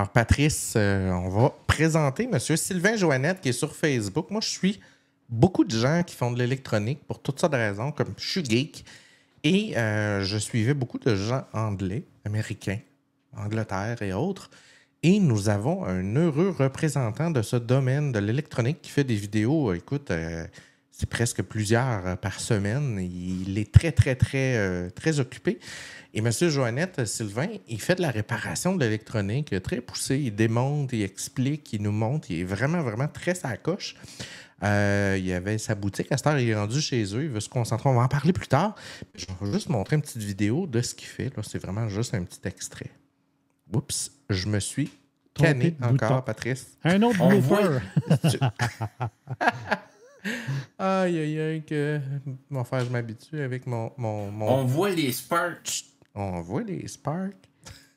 Alors, Patrice, euh, on va présenter M. Sylvain Joannette qui est sur Facebook. Moi, je suis beaucoup de gens qui font de l'électronique pour toutes sortes de raisons, comme je suis geek. Et euh, je suivais beaucoup de gens anglais, américains, Angleterre et autres. Et nous avons un heureux représentant de ce domaine de l'électronique qui fait des vidéos, euh, écoute, c'est presque plusieurs par semaine. Il est très, très, très, très occupé. Et M. Joannette Sylvain, il fait de la réparation de l'électronique euh, très poussée. Il démonte, il explique, il nous montre. Il est vraiment, vraiment très sacoche. Euh, il y avait sa boutique. À cette heure, il est rendu chez eux. Il veut se concentrer. On va en parler plus tard. Je vais juste montrer une petite vidéo de ce qu'il fait. Là, c'est vraiment juste un petit extrait. Oups, je me suis canné encore, bouton. Patrice. Un autre On blooper. Aïe, aïe, aïe, que. Mon frère, je m'habitue avec mon. mon, mon- On voit les sparks. On voit les sparks.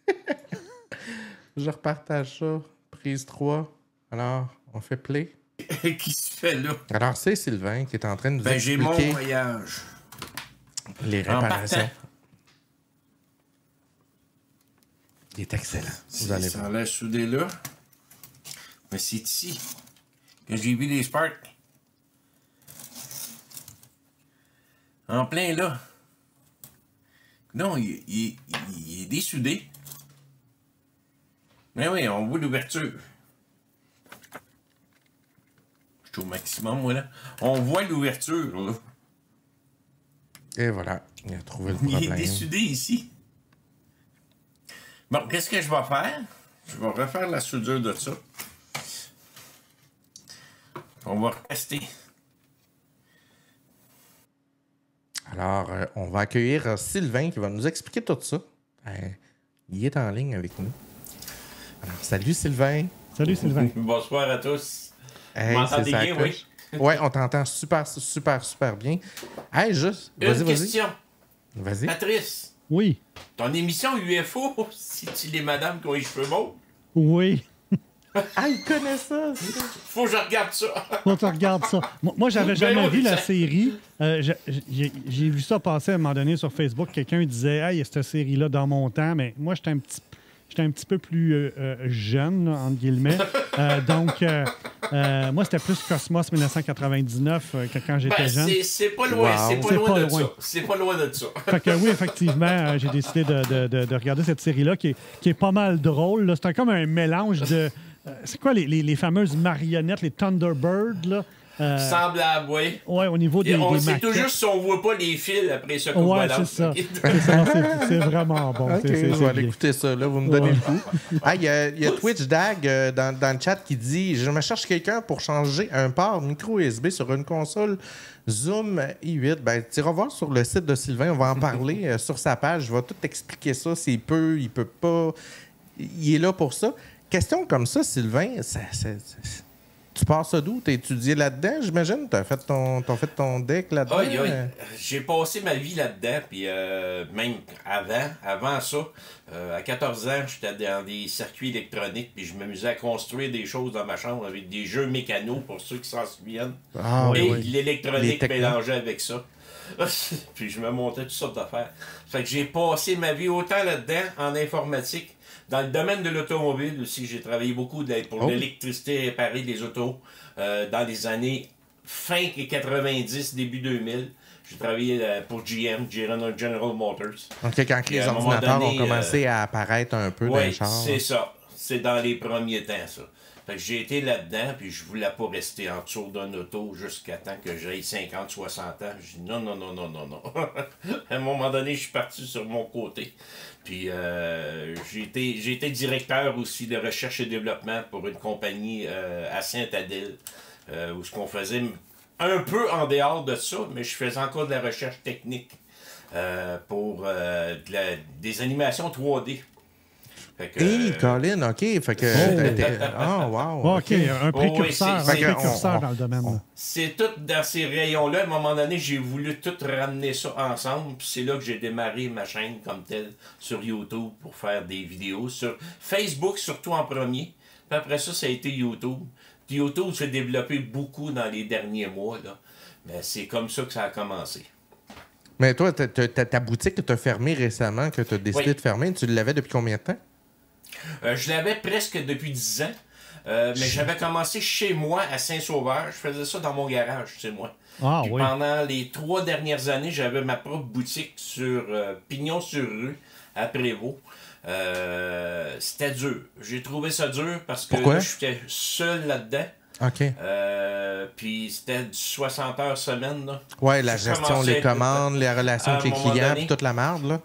je repartage ça. Prise 3. Alors, on fait play. qui se fait là? Alors, c'est Sylvain qui est en train de nous Ben, j'ai mon voyage. les réparations. Il est excellent. Vous allez ça voir. soudé là. Mais c'est ici que j'ai vu les sparks. En plein là. Non, il, il- il est dessoudé. Mais oui, on voit l'ouverture. Je suis au maximum, moi, là. On voit l'ouverture, là. Et voilà, il a trouvé le Il est problème. dessoudé ici. Bon, qu'est-ce que je vais faire? Je vais refaire la soudure de ça. On va rester. Alors, euh, on va accueillir euh, Sylvain qui va nous expliquer tout ça. Euh, il est en ligne avec nous. Alors, salut Sylvain. Salut Sylvain. Bonsoir à tous. Hey, m'entendez bien, Sacoche. Ouais, on t'entend super, super, super bien. Hey, juste, vas-y, Une vas-y. question. Vas-y. Patrice, Oui. ton émission UFO, si tu les madames qui ont les cheveux mauves, Oui. Ah, il connaît ça. ça. faut que je regarde ça. Quand tu regardes ça. Moi, moi, j'avais Ben jamais oui, vu la série. Euh, j'ai vu ça passer à un moment donné sur Facebook. Quelqu'un disait Hey, il y a cette série-là dans mon temps, mais moi, j'étais un petit J'étais un petit peu plus euh, euh, jeune, là, entre guillemets. Euh, donc, euh, euh, moi, c'était plus Cosmos 1999 euh, que quand j'étais Ben, jeune. c'est- pas loin, Wow. c'est pas loin pas de loin. ça. C'est pas loin de ça. Fait que oui, effectivement, euh, j'ai décidé de, de- de- de regarder cette série-là qui est, qui est pas mal drôle. C'est un- comme un mélange de. Euh, c'est quoi les, les- les fameuses marionnettes, les Thunderbirds, là? Euh, Semblable, oui. ouais, au niveau des, Et on des sait juste si on voit pas les fils après ce coup Ouais, de c'est ça. C'est ça, c'est- c'est vraiment bon. Ok, C'est- c'est- je vais aller écouter ça, là. Vous me donnez le coup. Ah, il y a, il y a Twitch Dag euh, dans, dans le chat qui dit Je me cherche quelqu'un pour changer un port micro USB sur une console Zoom i8. Ben, tu iras voir sur le site de Sylvain. On va en parler euh, sur sa page. Je vais tout expliquer ça. S'il peut, il peut pas. Il est là pour ça. Question comme ça, Sylvain, ça- ça- ça- tu pars ça d'où? T'as étudié là-dedans, j'imagine? T'as fait ton, t'as fait ton deck là-dedans? Aïe, aïe. J'ai passé ma vie là-dedans, puis euh, même avant, avant ça, euh, à 14 ans, j'étais dans des circuits électroniques, puis je m'amusais à construire des choses dans ma chambre avec des jeux mécanos, pour ceux qui s'en souviennent. Ah, Et oui, oui. L'électronique mélangée avec ça. puis je me montais toutes sortes d'affaires. Fait que j'ai passé ma vie autant là-dedans, en informatique. Dans le domaine de l'automobile aussi, j'ai travaillé beaucoup de- pour Oh. l'électricité réparer des autos euh, dans les années fin 90, début 2000. J'ai travaillé euh, pour GM, General General Motors. Donc, quand les à ordinateurs donné, ont commencé à apparaître un peu dans les chars. c'est ça. C'est dans les premiers temps, ça. Fait que j'ai été là-dedans, puis je voulais pas rester en dessous d'un auto jusqu'à temps que j'aille 50, 60 ans. Je dis non, non, non, non, non, non. à un moment donné, je suis parti sur mon côté. Puis euh, j'ai été, été directeur aussi de recherche et développement pour une compagnie euh, à Saint-Adèle, euh, où ce qu'on faisait un peu en dehors de ça, mais je faisais encore de la recherche technique pour des animations 3D. Fait que, Hey, euh, Colin, OK. Fait que. Oh. Oh, wow. OK, un précurseur, c'est- un c'est- précurseur on- dans le domaine. C'est tout dans ces rayons-là. À un moment donné, j'ai voulu tout ramener ça ensemble. Puis c'est là que j'ai démarré ma chaîne comme telle sur YouTube pour faire des vidéos. Sur Facebook, surtout en premier. Puis après ça, ça a été YouTube. Puis YouTube s'est développé beaucoup dans les derniers mois. Là. Mais c'est comme ça que ça a commencé. Mais toi, t'as- t'as- t'as- ta boutique que tu as fermée récemment, que tu as décidé Oui. de fermer, tu l'avais depuis combien de temps? Euh, je l'avais presque depuis 10 ans. Euh, mais j'avais commencé chez moi à Saint-Sauveur. Je faisais ça dans mon garage chez moi. Ah Puis oui. Pendant les trois dernières années, j'avais ma propre boutique sur euh, Pignon sur rue à Prévost. Euh, C'était dur. J'ai trouvé ça dur parce que Pourquoi? j'étais seul là-dedans. OK. Euh, puis c'était du 60 heures semaine. Là. Ouais, la gestion, les commandes, les relations avec les clients, puis toute la merde, là.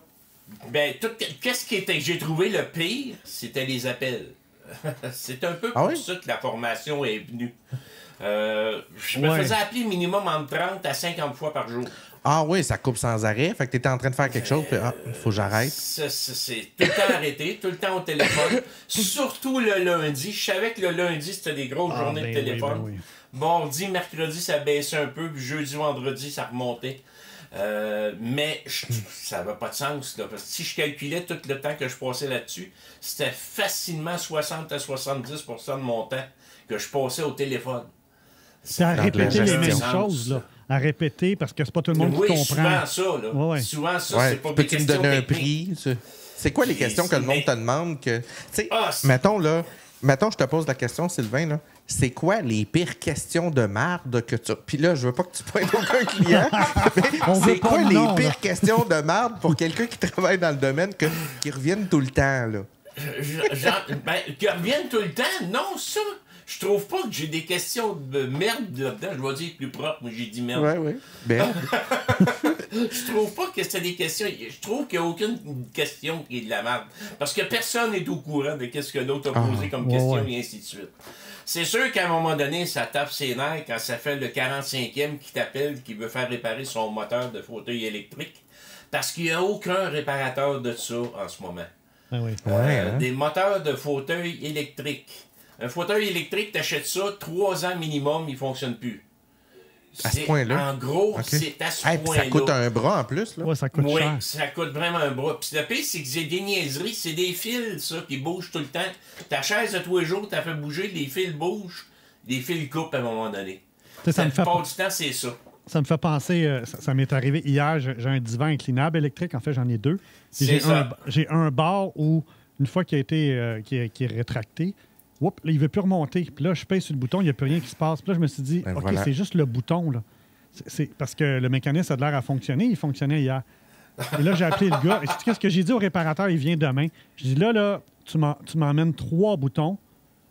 Ben, tout, qu'est-ce qui était. J'ai trouvé le pire, c'était les appels. C'est un peu Ah pour oui? ça que la formation est venue. Euh, je me Ouais. faisais appeler minimum entre 30 à 50 fois par jour. Ah oui, ça coupe sans arrêt. Fait que t'étais en train de faire quelque chose, puis ah, faut que j'arrête. C'est tout le temps arrêté, tout le temps au téléphone. Surtout le lundi. Je savais que le lundi, c'était des grosses Ah, journées ben de oui, téléphone. ben oui. Mardi, mercredi, ça baissait un peu, puis jeudi, vendredi, ça remontait. Euh, mais je- ça n'avait pas de sens. Là, parce que si je calculais tout le temps que je passais là-dessus, c'était facilement 60 à 70% de mon temps que je passais au téléphone. C'est à répéter les mêmes choses, là. À répéter parce que c'est pas tout le monde oui, qui comprend. souvent ça. Là. Ouais, ouais. Souvent ça, Ouais, c'est pas des peux-tu me questions donner un prix? C'est quoi les questions que le monde mais- te demande que. Ah, mettons, là. Mettons, je te pose la question, Sylvain, là. C'est quoi les pires questions de marde que tu. Puis là, je veux pas que tu pointes aucun client. mais c'est quoi les nom, là. pires questions de marde pour quelqu'un qui travaille dans le domaine que- qui reviennent tout le temps, là? Je- ben, qu'ils reviennent tout le temps, non, ça. Je trouve pas que j'ai des questions de merde là-dedans. Je vais dire plus propre, mais j'ai dit merde. Ouais, ouais. Ben, Je trouve pas que c'est des questions. Je trouve qu'il n'y a aucune question qui est de la merde. Parce que personne n'est au courant de qu'est-ce que l'autre a posé comme ouais, question ouais. et ainsi de suite. C'est sûr qu'à un moment donné, ça tape ses nerfs quand ça fait le 45e qui t'appelle, qui veut faire réparer son moteur de fauteuil électrique. Parce qu'il n'y a aucun réparateur de ça en ce moment. Ben oui. ouais, Euh, hein? Des moteurs de fauteuil électrique. Un fauteuil électrique, t'achètes ça, trois ans minimum, il fonctionne plus. À ce point-là? En gros, c'est à ce Hey, point-là. ça coûte un bras en plus, là. Ouais, ça coûte Oui, cher. ça coûte vraiment un bras. Puis le pire, c'est que c'est des niaiseries, c'est des fils, ça, qui bougent tout le temps. Ta chaise de tous les jours, t'as fait bouger, les fils bougent, les fils coupent à un moment donné. Ça La me fait plupart du temps, c'est ça. Ça me fait penser, euh, ça, ça m'est arrivé hier, j'ai un divan inclinable électrique, en fait j'en ai deux. J'ai ça. un, j'ai un bar où, une fois qu'il a été euh, qui est, qui est rétracté, whoop, là, il ne veut plus remonter. Puis là, je pèse sur le bouton, il n'y a plus rien qui se passe. Puis là, je me suis dit, Ben OK, voilà. c'est juste le bouton. Là. C'est- parce que le mécanisme a de l'air à fonctionner, il fonctionnait hier. Et là, j'ai appelé le gars. Et qu'est-ce que j'ai dit au réparateur? Il vient demain? Je dis là, là, tu tu m'emmènes trois boutons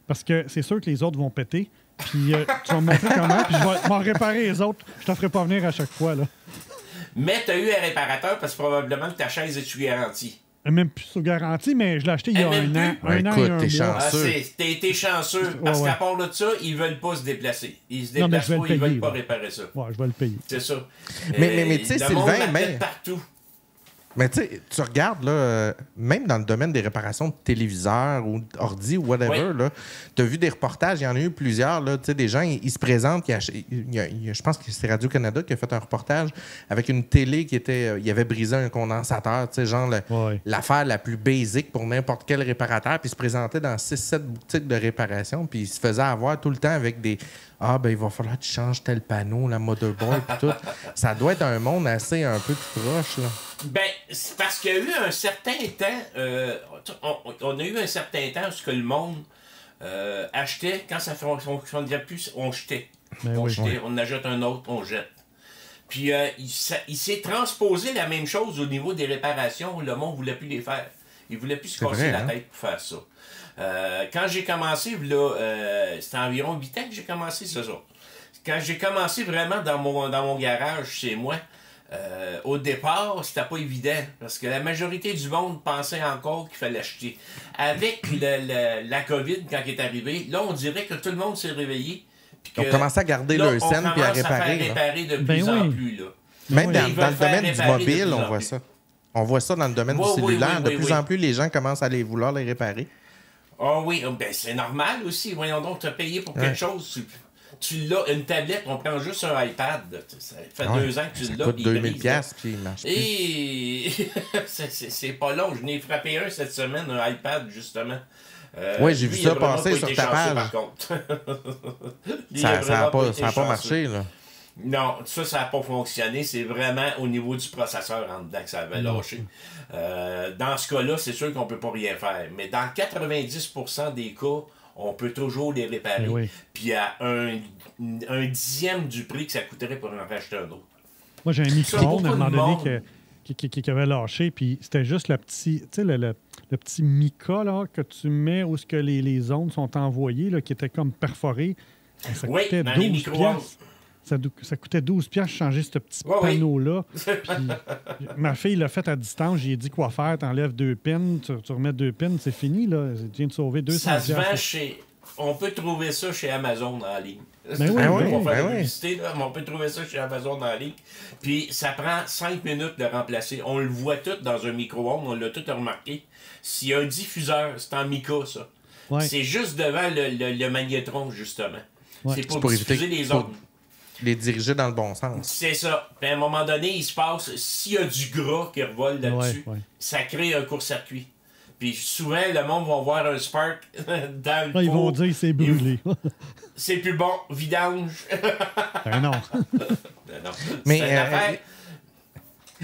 parce que c'est sûr que les autres vont péter. Puis euh, tu vas me montrer comment, puis je vais m'en réparer les autres. Je te ferai pas venir à chaque fois. Là. Mais t'as eu un réparateur parce que probablement que ta chaise est garantie. Même plus sous garantie, mais je l'ai acheté il y a Eh, un même an. Un an écoute, et un t'es chanceux. Ah, t'as été chanceux. Parce Ouais, ouais. qu'à part de ça, ils veulent pas se déplacer. Ils se déplacent pas, le ils veulent payer, pas réparer ça. Ouais, je vais le payer. C'est ça. Mais- mais- mais tu sais, Sylvain, pète partout. Mais tu sais, tu regardes, là, euh, même dans le domaine des réparations de téléviseurs ou d'ordi ou whatever, Oui. tu as vu des reportages, il y en a eu plusieurs, là, des gens, ils, ils se présentent, je pense que c'est Radio-Canada qui a fait un reportage avec une télé qui était, euh, il avait brisé un condensateur, tu sais, genre l'affaire la plus basique pour n'importe quel réparateur, puis il se présentait dans 6-7 boutiques de réparation, puis il se faisait avoir tout le temps avec des Ah, ben il va falloir que tu changes tel panneau, la motherboard, puis tout. Ça doit être un monde assez un peu tout proche, là. Ben, c'est parce qu'il y a eu un certain temps, euh, on, on a eu un certain temps où ce que le monde euh, achetait, quand ça ne fonctionnait plus, on jetait. Ben on oui. jetait, on achète un autre, on jette. Puis euh, il, ça- il s'est transposé la même chose au niveau des réparations, le monde ne voulait plus les faire. Il ne voulait plus se casser vrai, la hein? tête pour faire ça. Euh, quand j'ai commencé, là, euh, c'était environ 8 ans que j'ai commencé, c'est ça. Quand j'ai commencé vraiment dans mon, dans mon garage chez moi, euh, au départ, c'était pas évident parce que la majorité du monde pensait encore qu'il fallait acheter. Avec le- le- la COVID, quand elle est arrivée, là, on dirait que tout le monde s'est réveillé. puis Ils ont que commencé à garder là, leur on scène puis à commence faire réparer. réparer de Ben plus en oui. plus. Là. Même Oui. dans, le domaine du réparer mobile, on voit ça. On voit ça dans le domaine Oui, du oui, cellulaire. oui, de oui, plus oui. en plus, les gens commencent à les vouloir les réparer. Ah oui, oh, ben c'est normal aussi. Voyons donc, tu as payé pour Ouais. quelque chose. Tu, tu l'as, une tablette, on prend juste un iPad. Ça fait Ouais, deux ans que tu ça l'as. coûte puis il 2000 brise, pièces puis il marche plus. Et c'est- pas long. Je n'ai frappé un cette semaine, un iPad, justement. Euh, Ouais, j'ai vu ça passer pas sur ta chanceux, page. Par contre. Ça n'a pas, ça marché, là. Non, ça, ça n'a pas fonctionné. C'est vraiment au niveau du processeur en dedans que ça avait lâché. Euh, dans ce cas-là, c'est sûr qu'on ne peut pas rien faire. Mais dans 90% des cas, on peut toujours les réparer. Eh oui. Puis à un, un dixième du prix que ça coûterait pour en racheter un autre. Moi, j'ai un micro-ondes à un moment donné que- qui, qui- qui- avait lâché, puis c'était juste le petit, tu sais, le, le- le petit mica là, que tu mets où ce que les, les ondes sont envoyées, là, qui était comme perforé. Ça Oui, coûtait dans les 12 micro-ondes. Ça, coûtait 12 piastres changer ce petit Ouais, panneau-là. Puis, ma fille l'a fait à distance. J'ai dit quoi faire? T'enlèves deux pins, tu, tu remets deux pins, c'est fini. Là. Tu viens de sauver 200 Ça se vend chez. On peut trouver ça chez Amazon en ligne. Ben oui, On ben oui. publicité, là, mais on peut trouver ça chez Amazon en ligne. Puis ça prend 5 minutes de remplacer. On le voit tout dans un micro-ondes, on l'a tout remarqué. S'il y a un diffuseur, c'est en mica, ça. Ouais. C'est juste devant le, le- le magnétron, justement. Ouais. C'est pour, pour éviter diffuser les pour- ondes. Les diriger dans le bon sens. C'est ça. Puis à un moment donné, il se passe, s'il y a du gras qui revole là-dessus, Ouais, ouais. ça crée un court-circuit. Puis souvent, le monde va voir un spark dans le Là, ils vont dire c'est brûlé. C'est plus bon, vidange. ben non. Ben non. Mais, C'est une euh, affaire.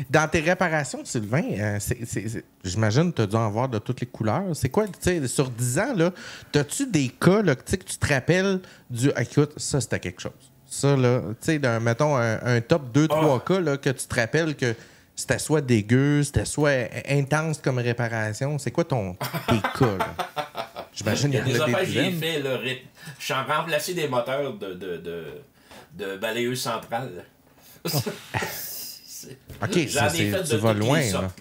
Dans tes réparations, Sylvain, euh, j'imagine que tu as dû en voir de toutes les couleurs. C'est quoi, tu sais, sur 10 ans, là, as-tu des cas là, que tu sais, que tu te rappelles du Ah, écoute, ça c'était quelque chose. Ça, là, tu sais, mettons, un, un top 2-3 Ah. cas là, que tu te rappelles que c'était soit dégueu, c'était soit intense comme réparation. C'est quoi ton tes cas, là? J'imagine y qu'il y des en a des affaires que j'ai fait, là. ré- Je suis en remplacé des moteurs de, de, de, de balayeuse centrale. OK, ça, tu vas loin, là.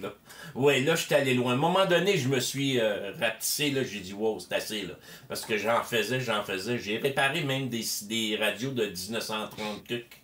Ouais, là, j'étais allé loin. À un moment donné, je me suis euh, rapetissé, là, j'ai dit, wow, c'est assez, là. Parce que j'en faisais, j'en faisais. J'ai réparé même des, des radios de 1930 trucs.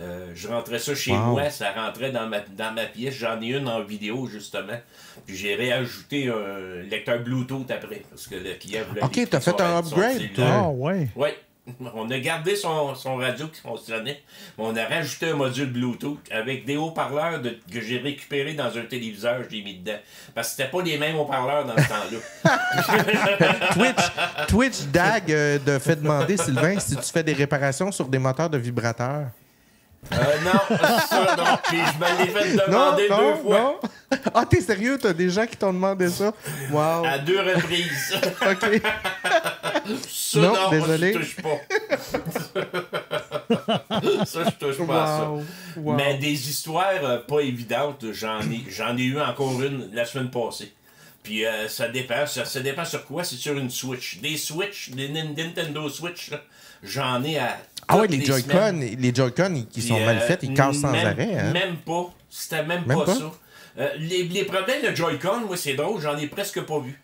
Euh, je rentrais ça chez Wow. moi, ça rentrait dans ma, dans ma pièce. J'en ai une en vidéo, justement. Puis j'ai réajouté un lecteur Bluetooth après, parce que le client voulait... Ok, t'as fait un upgrade, toi. Ah, ouais. Oui. On a gardé son, radio qui fonctionnait, mais on a rajouté un module Bluetooth avec des haut-parleurs que j'ai récupérés dans un téléviseur, je l'ai mis dedans. Parce que c'était pas les mêmes haut-parleurs dans ce temps-là. Twitch, Twitch Dag euh, de fait demander, Sylvain, si tu fais des réparations sur des moteurs de vibrateurs. Euh, non, ça non. Puis je me l'ai fait demander deux fois. non. Ah, t'es sérieux? T'as des gens qui t'ont demandé ça? Wow. À deux reprises. OK. Ça, Non, non, désolé. je touche pas. ça, je touche pas à ça. Wow. Mais des histoires euh, pas évidentes, j'en ai, j'en ai eu encore une la semaine passée. Puis euh, ça dépend, ça, ça dépend sur quoi, c'est sur une Switch. Des Switch, des Nin- Nintendo Switch, j'en ai à. Ah ouais, les. Joy-Con, les Joy-Con, qui sont mal euh, faits, ils cassent sans même- arrêt. Hein? Même pas. C'était même, Même pas, pas? ça. Euh, les, les problèmes de Joy-Con, moi, c'est drôle, j'en ai presque pas vu.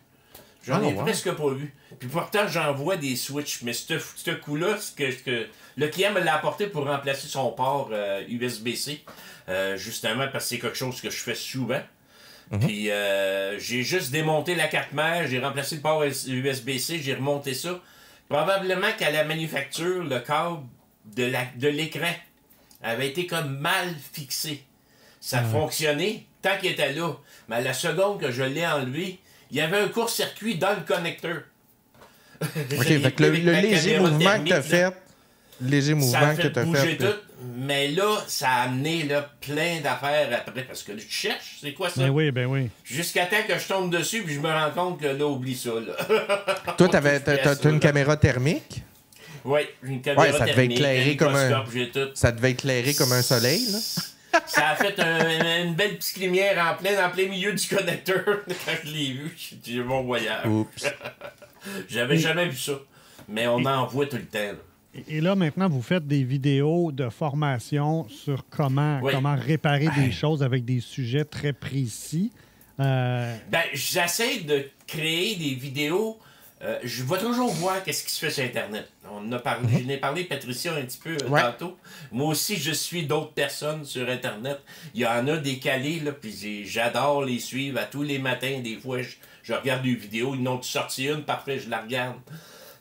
J'en Ah, ai presque pas vu. Puis pourtant, j'en vois des Switch. Mais ce coup-là, que, le client me l'a apporté pour remplacer son port euh, USB-C. euh, justement, parce que c'est quelque chose que je fais souvent. Mhm. Puis euh, j'ai juste démonté la carte mère, j'ai remplacé le port USB-C, j'ai remonté ça. Probablement qu'à la manufacture, le câble de la- de l'écran avait été comme mal fixé. Ça fonctionnait tant qu'il était là. Mais à la seconde que je l'ai enlevé, il y avait un court-circuit dans le connecteur. OK, fait que le, le léger mouvement que t'as fait, le léger ça mouvement que fait t'as bouger fait. tout. Mais là, ça a amené là, plein d'affaires après. Parce que tu cherches, c'est quoi ça? Ben oui, ben oui. Jusqu'à temps que je tombe dessus, puis je me rends compte que là, oublie ça. Là. Toi, t'avais, t'as, t'as- t'as une là. caméra thermique? Oui, une caméra Ouais, ça devait éclairer comme un-. Ça devait éclairer comme un soleil. Là. Ça a fait un- une belle petite lumière en plein, en plein milieu du connecteur. Quand je l'ai vu, j'ai dit bon voyage. Oups. J'avais jamais vu ça. Mais on en voit tout le temps. là. Et- Et là, maintenant, vous faites des vidéos de formation sur comment, Oui. comment réparer des choses avec des sujets très précis. Euh, Ben, j'essaie de créer des vidéos. Euh, je vais toujours voir qu'est-ce qui se fait sur Internet. On a parlé, j'en ai parlé, Patricia, un petit peu euh, Ouais. tantôt. Moi aussi, je suis d'autres personnes sur Internet. Il y en a des calés, là, puis j'adore les suivre à tous les matins. Des fois, je, je regarde des vidéos. Ils n'ont sorti une, parfait, je la regarde.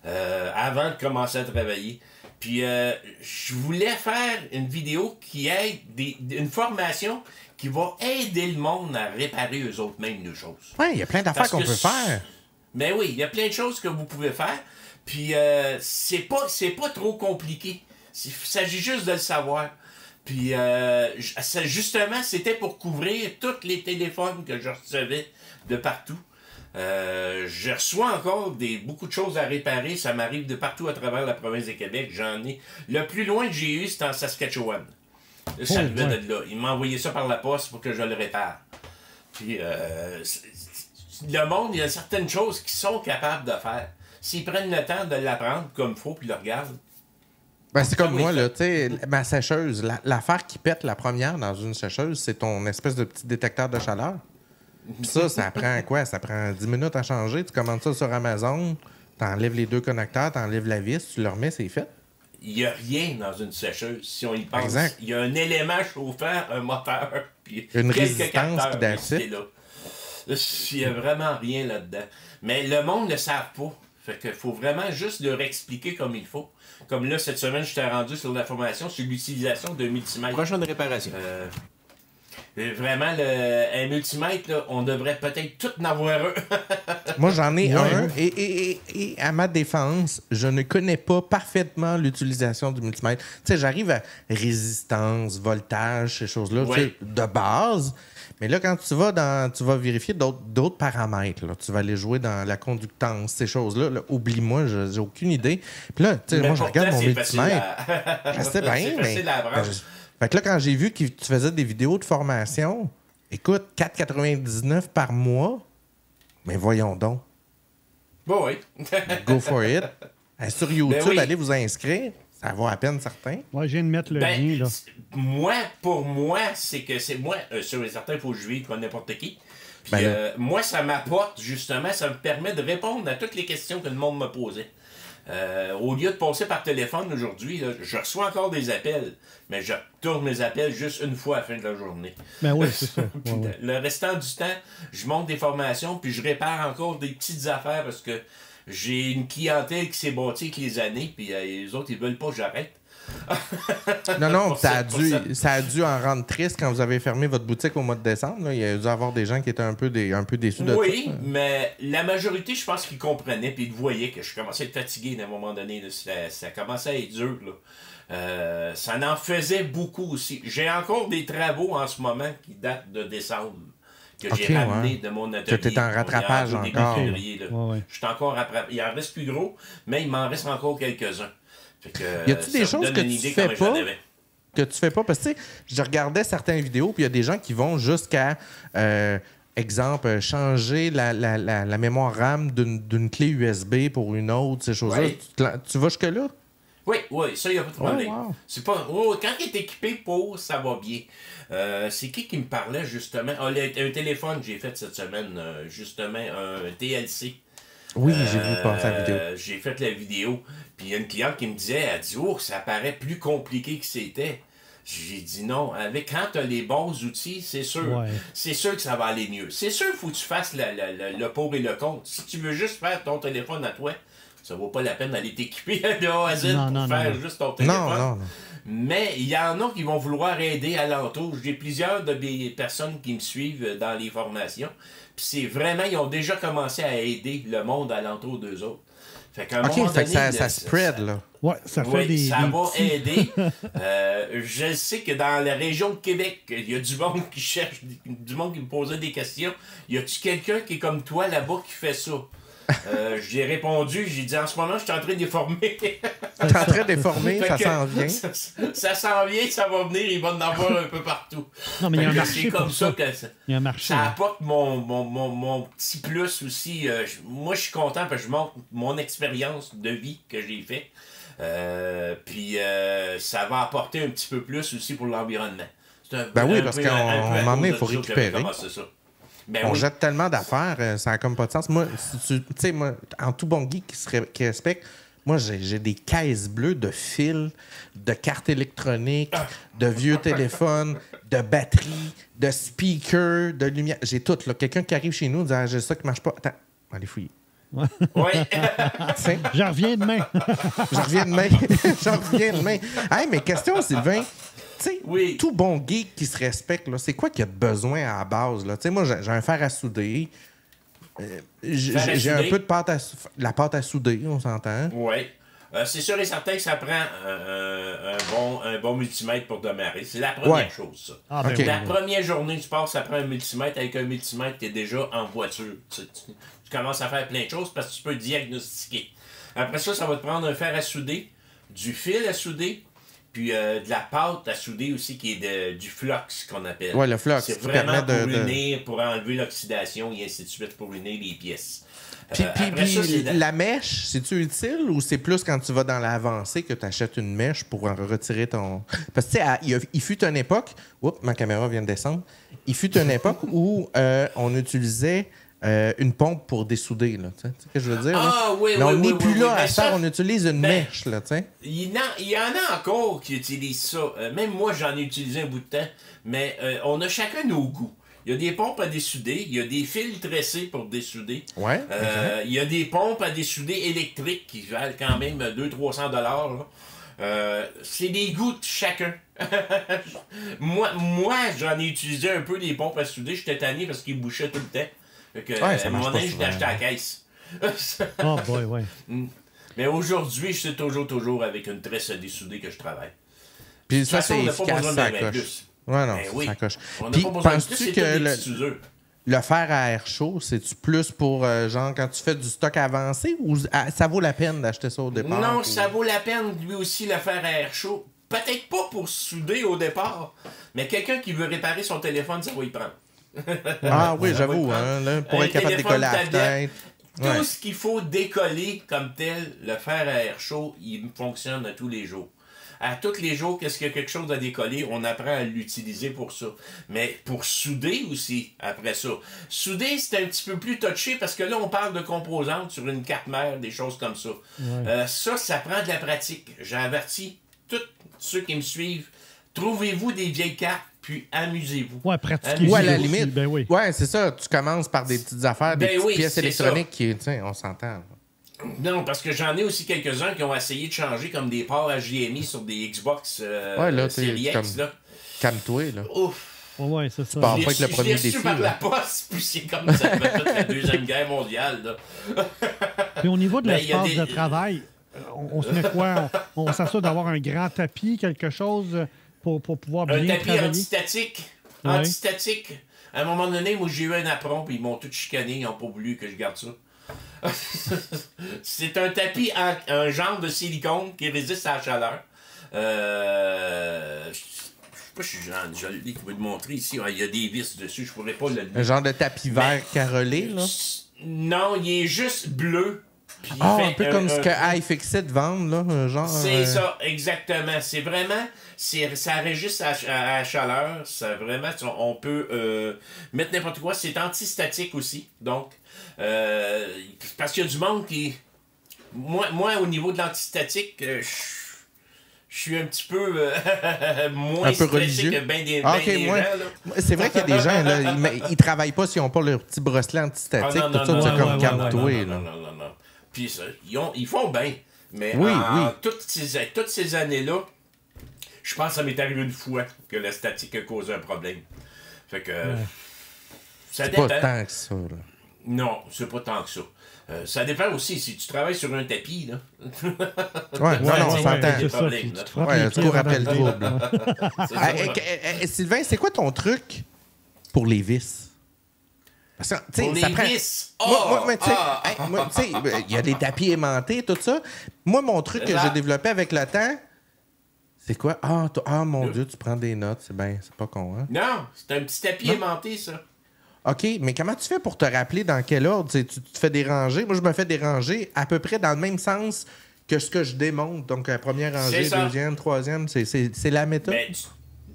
euh, avant de commencer à travailler. Puis je voulais faire une vidéo qui aide, des- une formation qui va aider le monde à réparer eux autres mêmes les choses. Ouais, il y a plein d'affaires qu'on peut faire. Mais oui, il y a plein de choses que vous pouvez faire. Puis euh, c'est pas c'est pas trop compliqué. Il s'agit juste de le savoir. Puis, euh, ça, justement, c'était pour couvrir tous les téléphones que je recevais de partout. Euh, je reçois encore des, beaucoup de choses à réparer. Ça m'arrive de partout à travers la province de Québec. J'en ai. Le plus loin que j'ai eu, c'était en Saskatchewan. Ça Oh, ouais. de là. Il m'a envoyé ça par la poste pour que je le répare. Puis, euh, le monde, il y a certaines choses qu'ils sont capables de faire. S'ils prennent le temps de l'apprendre comme il faut, puis le regardent. Ben, c'est comme Oui, moi, là, tu sais, ma sécheuse, la- l'affaire qui pète la première dans une sécheuse, c'est ton espèce de petit détecteur de chaleur. Puis ça, ça prend quoi? Ça prend 10 minutes à changer. Tu commandes ça sur Amazon, t'enlèves les deux connecteurs, t'enlèves la vis, tu le remets, c'est fait. Il n'y a rien dans une sécheuse, si on y pense. Exact. Il y a un élément chauffant, un moteur, puis Une quelques résistance, puis Il n'y a vraiment rien là-dedans. Mais le monde ne le savent pas. Fait qu'il faut vraiment juste leur expliquer comme il faut. Comme là, cette semaine, je t'ai rendu sur la formation sur l'utilisation d'un multimètre. Prochaine réparation. Euh, vraiment, le, un multimètre, là, on devrait peut-être tout en avoir un. Moi, j'en ai Ouais. un. Et, et- et- et à ma défense, je ne connais pas parfaitement l'utilisation du multimètre. Tu sais, j'arrive à résistance, voltage, ces choses-là, Ouais. de base. Mais là, quand tu vas dans, tu vas vérifier d'autres paramètres. là. Tu vas aller jouer dans la conductance, ces choses-là. là. Oublie-moi, je- j'ai aucune idée. Puis là, tu sais, moi, je regarde mon multimètre. à- Je sais bien, mais. Ben, je- Fait que là, quand j'ai vu que tu faisais des vidéos de formation, écoute, 4,99 par mois, mais voyons donc. Bon, oui. Go for it. Sur YouTube, Ben oui. allez vous inscrire. Ça vaut à peine certain. Ouais, je viens de mettre le Ben, lien, là. moi, pour moi, c'est que c'est moi, euh, sur les certains, il faut que je vive comme n'importe qui. Puis Ben euh, moi, ça m'apporte justement, ça me permet de répondre à toutes les questions que le monde me posait. Euh, au lieu de passer par téléphone aujourd'hui, je reçois encore des appels, mais je tourne mes appels juste une fois à la fin de la journée. Ben oui, c'est ça. Puis Ouais, ouais. Le restant du temps, je monte des formations, puis je répare encore des petites affaires parce que j'ai une clientèle qui s'est bâtie avec les années, puis euh, les autres, ils veulent pas que j'arrête. Non, non, ça a, dû, ça. a dû en rendre triste quand vous avez fermé votre boutique au mois de décembre. là. Il y a dû avoir des gens qui étaient un peu, des, un peu déçus de Oui, ça. mais la majorité, je pense qu'ils comprenaient, puis ils voyaient que je commençais à être fatigué à un moment donné. là. Ça, ça commençait à être dur. Là. Euh, ça en faisait beaucoup aussi. J'ai encore des travaux en ce moment qui datent de décembre. Que j'ai ramené ouais. de mon atelier. t'es en rattrapage encore. février, là. Ouais, ouais. Je suis encore rattrapé. Il en reste plus gros, mais il m'en reste encore quelques-uns. Que, Y a-tu des choses que une tu idée fais pas? Que tu fais pas? Parce que, tu sais, je regardais certaines vidéos, puis il y a des gens qui vont jusqu'à, euh, exemple, changer la, la- la- la mémoire RAM d'une d'une clé USB pour une autre, ces choses-là. Ouais. Tu, tu vas jusque-là? Oui, oui, ça, il n'y a pas de Oh, problème. wow. C'est pas. oh, quand il est équipé pour, ça va bien. Euh, c'est qui qui me parlait justement? Ah, le- un téléphone que j'ai fait cette semaine, euh, justement, un TLC. Oui, j'ai vu passer la vidéo. Euh, J'ai fait la vidéo. Puis il y a une cliente qui me disait, elle dit, oh, ça paraît plus compliqué que c'était. J'ai dit non. Avec quand tu as les bons outils, c'est sûr. Ouais. C'est sûr que ça va aller mieux. C'est sûr qu'il faut que tu fasses la- la- la- le pour et le contre. Si tu veux juste faire ton téléphone à toi, ça vaut pas la peine d'aller t'équiper de A à Z Non, pour non, faire non. juste ton téléphone. Non, non, non. Mais il y en a qui vont vouloir aider à l'entour. J'ai plusieurs de mes personnes qui me suivent dans les formations. Puis c'est vraiment, ils ont déjà commencé à aider le monde alentour d'eux autres. Fait qu'à un moment fait que donné, ça, spread, là. Ouais, ça fait oui, des. ça des va petits- aider. Euh, je sais que dans la région de Québec, il y a du monde qui cherche, du monde qui me posait des questions. Y a-tu quelqu'un qui est comme toi là-bas qui fait ça? Euh, j'ai répondu, j'ai dit en ce moment, je suis en train de les former. T'es en train de déformer, ça s'en vient. Ça, ça s'en vient, ça va venir, il va en avoir un peu partout. Non, mais il y a un marché C'est comme pour ça ça. que ça, Il y a un marché. ça apporte mon, mon, mon, mon petit plus aussi. Euh, je- moi, je suis content parce que je montre mon expérience de vie que j'ai fait. Euh, puis euh, ça va apporter un petit peu plus aussi pour l'environnement. C'est un- Ben oui, parce peu- qu'à un moment donné, il faut récupérer. ça. Ben On oui. jette tellement d'affaires, euh, ça n'a comme pas de sens. Moi, si tu sais, moi, en tout bon geek qui, se ré- qui respecte, moi, j'ai des caisses bleues de fils, de cartes électroniques, de vieux téléphones, de batteries, de speakers, de lumière. J'ai tout. là. Quelqu'un qui arrive chez nous dit ah, J'ai ça qui marche pas. Attends, on va aller fouiller. Tiens, J'en reviens demain. J'en reviens demain. J'en reviens demain. Hey, mais question, Sylvain. Sais, Oui. tout bon geek qui se respecte, là, c'est quoi qu'il y a de besoin à la base? Là? Moi, j'ai j'ai un fer à souder. Euh, j'ai un peu de pâte à sou- la pâte à souder, on s'entend. ouais. Euh, c'est sûr et certain que ça prend un, bon, un bon multimètre pour démarrer. C'est la première Ouais. chose, ça. Ah, ben oui, La oui. première journée, tu pars, ça prend un multimètre. Avec un multimètre, tu es déjà en voiture. Tu, tu- tu commences à faire plein de choses parce que tu peux diagnostiquer. Après ça, ça va te prendre un fer à souder, du fil à souder, puis euh, de la pâte à souder aussi, qui est de- du flux qu'on appelle. Ouais, le flux C'est vraiment de- pour de- pour enlever l'oxydation et ainsi de suite, pour unir les pièces. Puis, Euh, puis- ça, la mèche, c'est-tu utile ou c'est plus quand tu vas dans l'avancée que tu achètes une mèche pour en retirer ton. Parce que, tu sais, à- il, y a- il fut une époque. Oups, ma caméra vient de descendre. Il fut une époque où euh, on utilisait euh, une pompe pour dessouder. Là, tu sais ce que je veux dire? là? Ah, oui, Mais oui, on n'est oui, plus oui, là oui. à ça, on utilise une ben, mèche. Là, tu sais. Il, y en- il y en a encore qui utilisent ça. Euh, même moi, j'en ai utilisé un bout de temps. Mais euh, on a chacun nos goûts. Il y a des pompes à dessouder, il y a des fils tressés pour dessouder. Ouais. Euh, Il y a des pompes à dessouder électriques qui valent quand même 200-300 dollars. c'est des goûts de chacun. moi, moi j'en ai utilisé un peu des pompes à souder. J'étais tanné parce qu'ils bouchaient tout le temps. Fait que, Ouais, à un moment donné, je l'ai acheté à la caisse. Oh boy, ouais. Mais aujourd'hui, je suis toujours, toujours avec une tresse à dessouder que je travaille. Puis ça, c'est efficace, ça coche. Ouais, non, Ben oui. ça coche. Puis penses-tu que le, le fer à air chaud, c'est-tu plus pour, euh, genre, quand tu fais du stock avancé ou ah, ça vaut la peine d'acheter ça au départ? Non, ou- ça vaut la peine, lui aussi, le faire à air chaud. Peut-être pas pour souder au départ, mais quelqu'un qui veut réparer son téléphone, ça va y prendre. Ah oui, j'avoue, hein, là, pour Un être capable de décoller la tablette, tête. Tout Ouais. ce qu'il faut décoller comme tel, le fer à air chaud, il fonctionne à tous les jours. À tous les jours, qu'est-ce qu'il y a quelque chose à décoller, on apprend à l'utiliser pour ça. Mais pour souder aussi, après ça. Souder, c'est un petit peu plus touché parce que là, on parle de composantes sur une carte mère, des choses comme ça. Euh, ça, ça prend de la pratique. J'ai averti tous ceux qui me suivent. Trouvez-vous des vieilles cartes, puis amusez-vous. Ouais, pratiquer. Ou à la limite. Ben oui. Ouais, c'est ça. Tu commences par des petites affaires, des Ben petites oui, pièces électroniques qui, tu sais, on s'entend. Non, parce que j'en ai aussi quelques-uns qui ont essayé de changer comme des ports HDMI sur des Xbox euh, Ouais, là, Series X. comme- Là. Calme-toi, là. Ouf! Ouais, ouais, c'est ça. pars l'ai pas avec le premier défi, par la poste, puis c'est comme ça fait toute la Deuxième Guerre mondiale. Là. Puis au niveau de Ben, l'espace des- de travail, on, on se met quoi? On, on s'assure d'avoir un grand tapis, quelque chose euh, pour, pour pouvoir Un bien tapis travailler. antistatique. Ouais. Antistatique. À un moment donné, moi, j'ai eu un apron, puis ils m'ont tout chicané. Ils n'ont pas voulu que je garde ça. c'est un tapis en un genre de silicone qui résiste à la chaleur. Euh, je sais pas si j'en- je l'ai qui veut te montrer ici. Il y a des vis dessus, je pourrais pas le Un genre de tapis vert carrelé, là? Non, il est juste bleu. Ah, un peu comme ce un- que iFixit vendent, là. un Genre. C'est euh, ça, exactement. C'est vraiment, ça résiste à, à- à la chaleur. Ça vraiment, on peut euh, mettre n'importe quoi. C'est antistatique aussi. Donc, euh, parce qu'il y a du monde qui, moi, moi au niveau de l'antistatique, euh, je je suis un petit peu euh, moins Un peu religieux. que bien des, Ah, ben des. Là. C'est vrai qu'il y a des gens, là, ils, ils travaillent pas s'ils n'ont pas leur petit bracelet antistatique. Ah, non, tout non, ça, c'est comme non, calme-toi, non, là. non, non, non, non. Puis ça, ils, ont- ils font bien. Mais Oui, en oui. Toutes, ces, toutes ces années-là, je pense que ça m'est arrivé une fois que la statique a causé un problème. Fait que. Ça C'est dépend. pas tant que ça, là. Non, c'est pas tant que ça. Euh, ça dépend aussi si tu travailles sur un tapis, là. Ouais, non, non, on s'entend. ouais, tu cours après le trouble. eh, eh, eh, Sylvain, c'est quoi ton truc pour les vis? Pour ça les prend- vis. Moi, Ah, moi, tu sais, ah, hey, moi, tu sais, ben, il y a des tapis aimantés, tout ça. Moi, mon truc que j'ai développé avec le temps, c'est quoi? Ah, toi- ah, mon Dieu, tu prends des notes. C'est bien, c'est pas con, hein? Non, c'est un petit tapis aimanté, ça. OK, mais comment tu fais pour te rappeler dans quel ordre? Tu, te fais déranger? Moi, je me fais déranger à peu près dans le même sens que ce que je démonte. Donc, la première rangée, deuxième, troisième, c'est- c'est c'est la méthode. Ben, tu,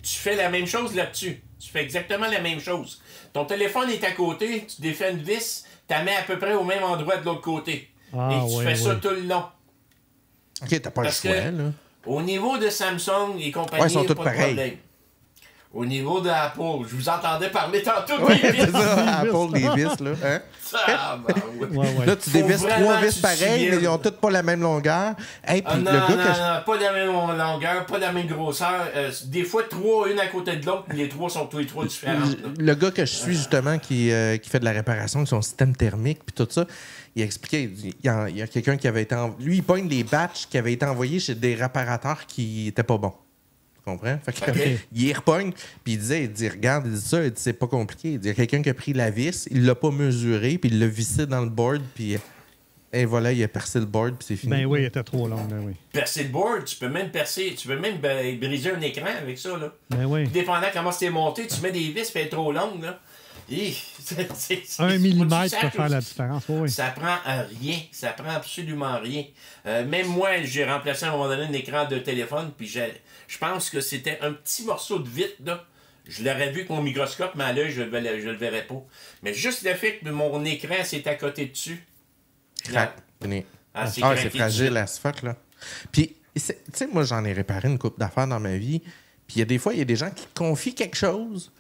tu fais la même chose là-dessus. Tu fais exactement la même chose. Ton téléphone est à côté, tu défais une vis, tu la mets à peu près au même endroit de l'autre côté. Ah, Et tu ouais, fais ça tout le long. OK, t'as pas parce le choix, que- là. Au niveau de Samsung et compagnie, Ouais, ils sont tous pareils. Au niveau de Apple, je vous entendais parler tantôt Ouais, c'est vis. ça, Apple, les vis, là. Hein? Ah, ben oui. Ouais, ouais. Là, tu dévisses trois vis pareilles, mais ils ont toutes pas la même longueur. Hey, puis Ah, non, le gars non, que je- non, pas la même longueur, pas la même grosseur. Euh, des fois, trois, une à côté de l'autre, puis les trois sont tous les trois différentes. Le gars que je suis justement qui, euh, qui fait de la réparation avec son système thermique puis tout ça, il expliquait, il y a, quelqu'un qui avait été en- lui il pogne des batchs qui avaient été envoyés chez des réparateurs qui étaient pas bons. Tu comprends? Fait que, il y repogne, puis il disait, il dit, regarde, il dit ça, il dit, c'est pas compliqué. Il dit, il y a quelqu'un qui a pris la vis, il l'a pas mesuré, puis il l'a vissé dans le board, puis et voilà, il a percé le board, puis c'est fini. Ben oui, il était trop long, ben oui. Percer le board, tu peux même percer, tu peux même ben, briser un écran avec ça, là. Ben oui. Dépendant comment c'est monté, tu mets des vis, puis elle est trop longue, là. Hi, c'est- c'est- c'est- Un millimètre peut faire la différence, oui, oui. Ça prend rien. Ça prend absolument rien. Euh, même moi, j'ai remplacé à un moment donné un écran de téléphone, puis j'ai- je pense que c'était un petit morceau de vitre, là. Je l'aurais vu avec mon microscope, mais à l'œil, je ne le verrais pas. Mais juste le fait que mon écran s'est à côté dessus. Crac. Ah, c'est Ah, fragile à ce fuck, là. Puis, tu sais, moi, j'en ai réparé une coupe d'affaires dans ma vie. Puis, il y a des fois, il y a des gens qui confient quelque chose.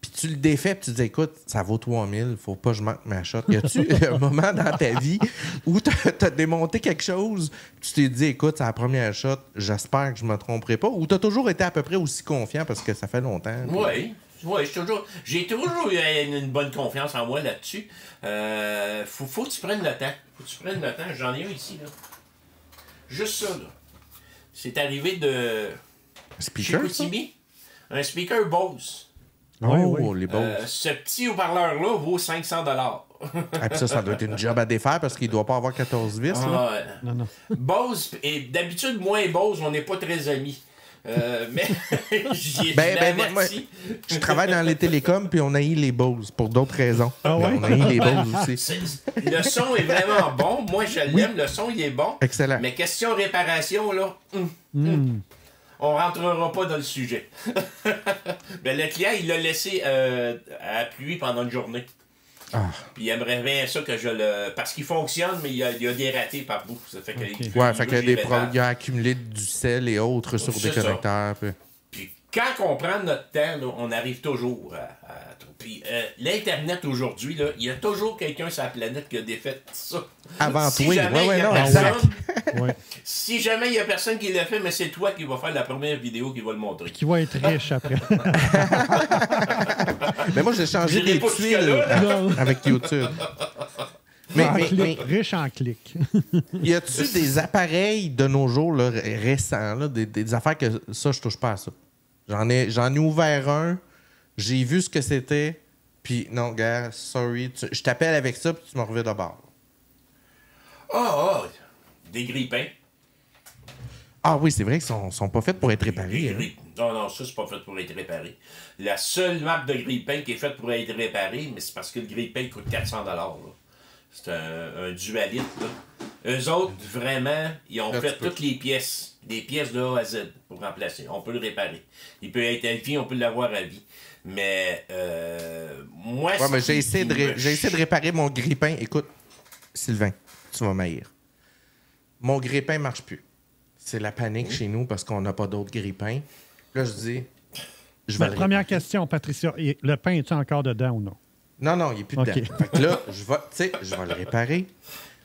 Puis, tu le défais, puis tu te dis, écoute, ça vaut 3000, faut pas que je manque ma shot. Y a-tu un moment dans ta vie où t'as as démonté quelque chose, tu t'es dit, écoute, c'est la première shot, j'espère que je me tromperai pas, ou t'as toujours été à peu près aussi confiant parce que ça fait longtemps? Oui, oui, j'ai toujours, j'ai toujours eu une, une bonne confiance en moi là-dessus. Euh, faut, faut que tu prennes le temps. Faut que tu prennes le temps. J'en ai un ici, là. Juste ça, là. C'est arrivé de. Chez Speaker, ça? Un speaker Bose. Oh, Oui, oui. les. Euh, ce petit haut-parleur-là vaut 500 dollars. Ah, puis ça, ça doit être une job à défaire parce qu'il doit pas avoir 14 vis, là. Non, non. Bose, et d'habitude, moi et Bose, on n'est pas très amis. Euh, mais j'y ai Ben, je l'ai ben, moi-. Je travaille dans les télécoms, puis on a eu les Bose pour d'autres raisons. Ah ouais? On a eu les Bose aussi. Le son est vraiment bon. Moi, je l'aime. Le son, il est bon. Excellent. Mais question réparation, là, hum, Hmm. On rentrera pas dans le sujet. Mais le client, il l'a laissé euh, à pluie pendant une journée. Ah. Puis il aimerait bien ça que je le. Parce qu'il fonctionne, mais il y a, des ratés par bout. Ça fait que Ok. il Ouais, fait veut qu'il y a pro- accumulé du sel et autres sur des connecteurs. puis- Puis quand on prend notre temps, là, on arrive toujours à. à- Puis euh, l'Internet aujourd'hui, là, il y a toujours quelqu'un sur la planète qui a défait ça. Avant Si toi. jamais Ouais, non, personne. Si jamais il y a personne qui l'a fait, mais c'est toi qui vas faire la première vidéo qui va le montrer. Qui va être riche après. Mais moi, j'ai changé des tuiles avec YouTube. Mais, En mais, clic, mais riche en clic. y a-tu des appareils de nos jours là, ré- récents, là, des, des affaires que ça, je touche pas à ça? J'en ai, j'en ai ouvert un, j'ai vu ce que c'était, puis non, gars, sorry, tu- je t'appelle avec ça, puis tu me reviens de bord. Ah, ah, des grippins. Ah oui, c'est vrai qu'ils sont, sont pas faits pour être réparés. hein. Non, non, ça, c'est pas fait pour être réparé. La seule marque de grille-pain qui est faite pour être réparée, mais c'est parce que le grille-pain coûte 400 là. C'est un, un dualite. Là. Eux autres, vraiment, ils ont Là, fait peux- toutes les pièces, des pièces de A à Z pour remplacer. On peut le réparer. Il peut être à vie, on peut l'avoir à vie. Mais euh, moi, Ouais, mais j'ai essayé, de qui ré- me j'ai essayé de réparer mon grille-pain. Écoute, Sylvain, tu vas m'haïr. Mon grille-pain marche plus. C'est la panique chez nous parce qu'on n'a pas d'autres grille-pains. Là, je dis, je vais première réparer. question, Patricia. Le pain est-tu encore dedans ou non? Non, non, il n'est plus dedans. Fait que là, je vais, tu sais, je vais le réparer.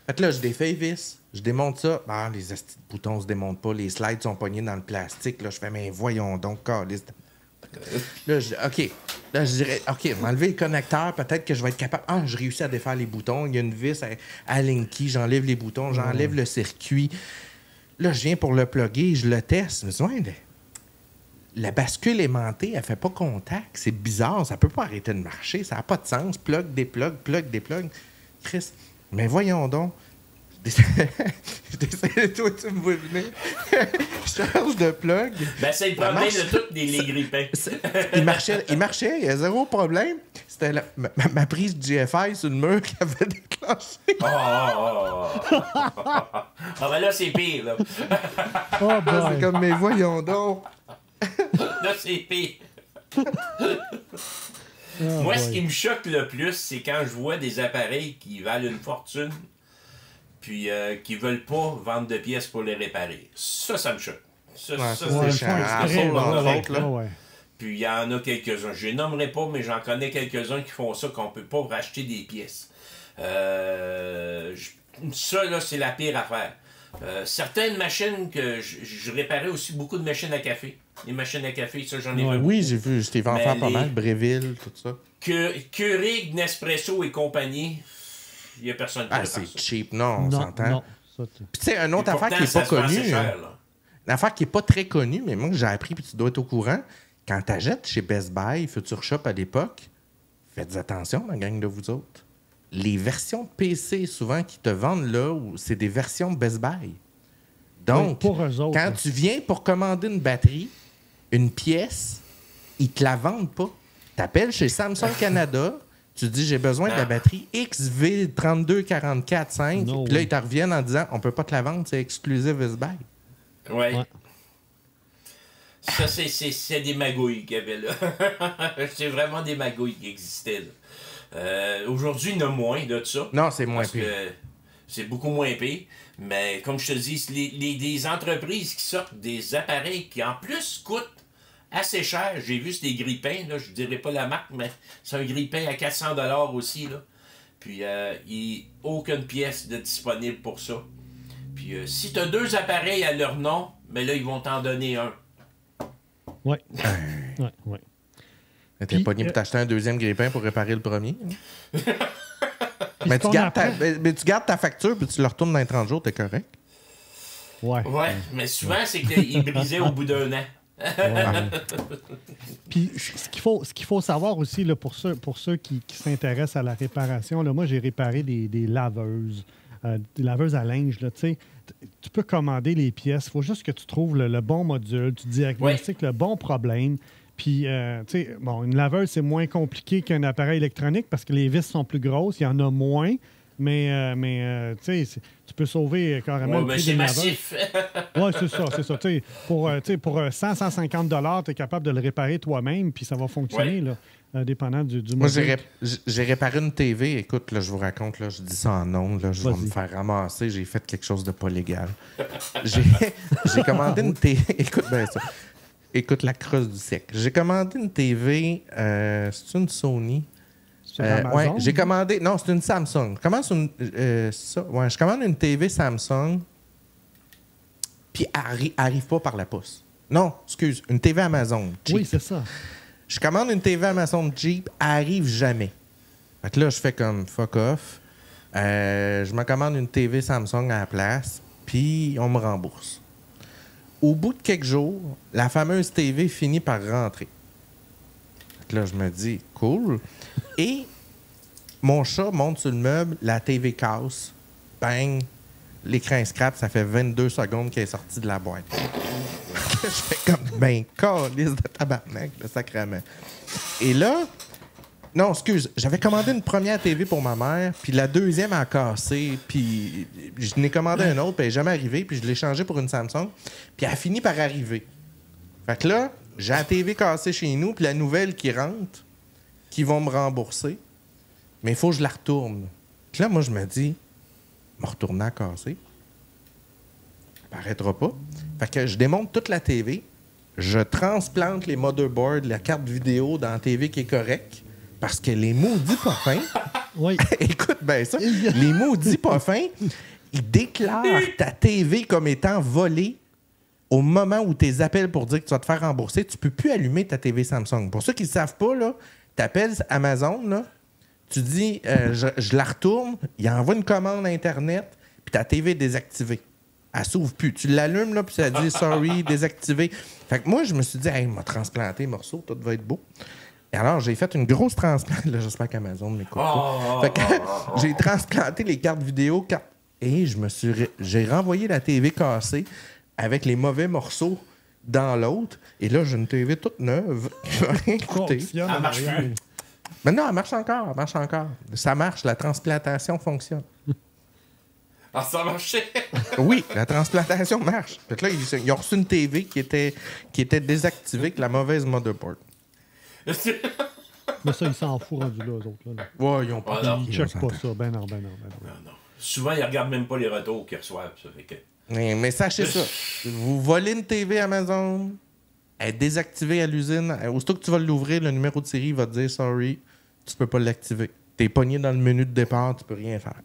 Fait que là, je défais les vis, je démonte ça. Ah, les boutons se démontent pas, les slides sont pognés dans le plastique. Là, je fais, mais voyons donc, câlisse. Là, je OK. Là, je dirais, OK, m'enlever le connecteur, peut-être que je vais être capable. Ah, je réussis à défaire les boutons. Il y a une vis à, à Linky, j'enlève les boutons, j'enlève le circuit. Là, je viens pour le plugger, je le teste. Je me dis, ouais, la bascule aimantée, elle fait pas contact. C'est bizarre, ça peut pas arrêter de marcher. Ça n'a pas de sens. Plug, déplug, plug, déplug. Chris, mais voyons donc. Je décide, toi, tu me vois venir. je change de plug. Ben, c'est le Ça problème marche. de tous les, les grippins. C'est- Il marchait, il marchait, il y a zéro problème. C'était la- ma, prise de GFI sur le mur qui avait déclenché. Ah, ah, ah, ah. Ah, ben là, c'est pire, là. Oh C'est boy! comme, mais voyons donc. Là, c'est pire. Oh Moi, ce qui me choque le plus, c'est quand je vois des appareils qui valent une fortune, puis euh, qui veulent pas vendre de pièces pour les réparer. Ça, ça me choque. Ça, Ouais, ça, c'est chiant. Ah, ouais. Puis il y en a quelques-uns. Je les nommerai pas, mais j'en connais quelques-uns qui font ça, qu'on peut pas racheter des pièces. Euh, je- ça, là, c'est la pire affaire. Euh, certaines machines que je, réparais aussi beaucoup de machines à café. Les machines à café, ça, j'en ai Ouais. vu. Oui, j'ai vu, je t'ai vu en faire pas mal, Bréville, tout ça. Que, Keurig, Nespresso et compagnie, il n'y a personne qui Ah, c'est cheap, non, on non, s'entend. non. Ça, tu- Puis tu sais, une autre affaire pourtant, qui n'est pas connue, cher, hein, là. une affaire qui n'est pas très connue, mais moi que j'ai appris, puis tu dois être au courant, quand tu achètes chez Best Buy, Future Shop à l'époque, faites attention, ma gang de vous autres. Les versions PC, souvent, qui te vendent là, c'est des versions Best Buy. Donc, Oui, pour eux autres, quand là. tu viens pour commander une batterie, une pièce, ils te la vendent pas. Tu appelles chez Samsung Canada, tu dis j'ai besoin de la batterie XV32445, No puis là, ils te reviennent en disant on peut pas te la vendre, c'est exclusive Best Buy. Ouais. Ouais. Ça, c'est des magouilles qu'il y avait là. c'est vraiment des magouilles qui existaient là. Euh, Aujourd'hui, il y en a moins de ça. Non, c'est moins Parce pire. que c'est beaucoup moins pire. Mais comme je te dis, les, les- des entreprises qui sortent des appareils qui en plus coûtent assez cher. J'ai vu c'est des grippins, là, je dirais pas la marque, mais c'est un grippin à 400 aussi. Là. Puis euh, il n'y a aucune pièce de disponible pour ça. Puis euh, si tu as deux appareils à leur nom, mais là, ils vont t'en donner un. Ouais. ouais, ouais. T'es pogné euh, pour t'acheter un deuxième grippin pour réparer le premier. hein? Mais, tu gardes ta, apprend- mais, mais tu gardes ta facture puis tu le retournes dans les 30 jours, t'es correct. Ouais. Ouais, mais souvent, c'est qu'ils brisaient au bout d'un an. Ouais. Puis ce qu'il faut, ce qu'il faut savoir aussi là, pour ceux, pour ceux qui, qui s'intéressent à la réparation, là, moi j'ai réparé des, des laveuses, euh, des laveuses à linge. Là, tu sais. T- tu peux commander les pièces, il faut juste que tu trouves le, le bon module, tu diagnostiques le bon problème. Puis, euh, tu sais, bon, une laveuse, c'est moins compliqué qu'un appareil électronique parce que les vis sont plus grosses, il y en a moins. Mais, euh, mais euh, tu sais, tu peux sauver carrément mais prix c'est massif. Oui, c'est ça, c'est ça. Tu sais, pour, euh, tu sais, pour euh, 100, 150 tu es capable de le réparer toi-même, puis ça va fonctionner, là, euh, dépendant du, du Moi, j'ai, ré- j'ai- j'ai réparé une TV. Écoute, là, je vous raconte, là, je dis ça en ondes, là, je vais me faire ramasser. J'ai fait quelque chose de pas légal. J'ai, j'ai commandé une TV. Écoute bien ça. Écoute la creuse du siècle. J'ai commandé une TV. euh, c'est une Sony. Euh, ouais, j'ai commandé. Non, c'est une Samsung. Je une, euh, ça? Ouais, je commande une TV Samsung. Puis elle arri- arrive pas par la poste. Non, excuse, une TV Amazon. cheap. Oui, c'est ça. Je commande une TV Amazon Jeep, elle arrive jamais. Fait que là, je fais comme fuck off. Euh, je me commande une TV Samsung à la place, puis on me rembourse. Au bout de quelques jours, la fameuse TV finit par rentrer. Là, je me dis, cool. Et mon chat monte sur le meuble, la TV casse. Bang! L'écran scrap, ça fait 22 secondes qu'elle est sortie de la boîte. je fais comme, ben, calice de tabarnak, le sacrement. Et là, non, excuse, j'avais commandé une première TV pour ma mère, puis la deuxième a cassé, puis je n'ai commandé un autre, puis elle n'est jamais arrivée, puis je l'ai changé pour une Samsung, puis elle a fini par arriver. Fait que là, j'ai la TV cassée chez nous, puis la nouvelle qui rentre, qui vont me rembourser, mais il faut que je la retourne. Puis là, moi, je me dis, me retourner à casser, ça paraîtra pas. Fait que je démonte toute la TV, je transplante les motherboards, la carte vidéo dans la TV qui est correcte, parce que les maudits pas fins, Oui. écoute bien ça, les maudits pas fins, ils déclarent ta TV comme étant volée au moment où tu les appelles pour dire que tu vas te faire rembourser, tu peux plus allumer ta TV Samsung. Pour ceux qui ne savent pas, tu appelles Amazon, là, tu dis euh, je, je la retourne, il envoie une commande Internet, puis ta TV est désactivée. Elle s'ouvre plus. Tu l'allumes, là, puis ça dit sorry, désactivé. Fait que moi, je me suis dit, hey, il m'a transplanté morceau, tout va être beau. Et alors, j'ai fait une grosse transplantation. Là, j'espère qu'Amazon m'écoute. pas. Oh, j'ai transplanté les cartes vidéo et je me suis j'ai renvoyé la TV cassée avec les mauvais morceaux dans l'autre. Et là, j'ai une TV toute neuve qui va rien coûter. Fonctionne Elle marche plus. Mais non, elle marche encore, elle marche encore. Ça marche, la transplantation fonctionne. Ah, ça marchait. Oui, la transplantation marche. Fait que là, ils, ils ont reçu une TV qui était, qui était désactivée avec la mauvaise motherboard. Mais ça, ils s'en foutent rendu là, eux autres. Là, là. Ouais, ils ont pas Ah. Ils checkent pas ça. Ben non, ben non, ben non. Non, non. Souvent, ils regardent même pas les retours qu'ils reçoivent. Ça fait que... Mais, mais sachez ça. Vous volez une TV Amazon, Elle est désactivée à l'usine. Euh, Aussitôt que tu vas l'ouvrir, le numéro de série va te dire sorry, tu peux pas l'activer. T'es pogné dans le menu de départ, tu peux rien faire.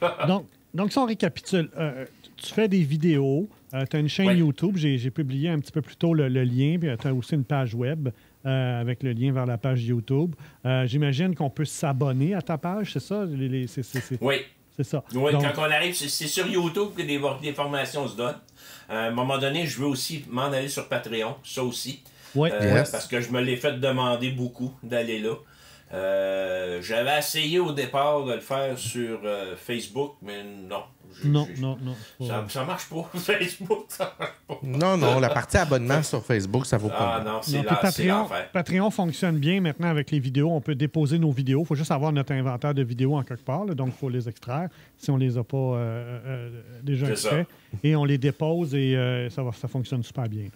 Donc, donc, si on récapitule, euh, tu fais des vidéos, tu as une chaîne Ouais. YouTube, j'ai j'ai publié un petit peu plus tôt le, le lien, puis tu as aussi une page web euh, avec le lien vers la page YouTube. Euh, J'imagine qu'on peut s'abonner à ta page, c'est ça? Les- les- Oui. c'est ça. Oui, Donc, quand on arrive, c'est sur YouTube que des, des formations se donnent. Euh, à un moment donné, je veux aussi m'en aller sur Patreon, ça aussi. Euh, Yes. Parce que je me l'ai fait demander beaucoup d'aller là. Euh, J'avais essayé au départ de le faire sur euh, Facebook, mais non. Non, non, non. Ça, ça marche pas, Facebook, ça marche pas. Non, non, la partie abonnement sur Facebook, ça vaut Ah pas. non, Non, c'est Patreon. Patreon fonctionne bien maintenant avec les vidéos. On peut déposer nos vidéos. Il faut juste avoir notre inventaire de vidéos en quelque part. là. donc, il faut les extraire si on les a pas euh, euh, déjà extraits. Et on les dépose et euh, ça, va, ça fonctionne super bien.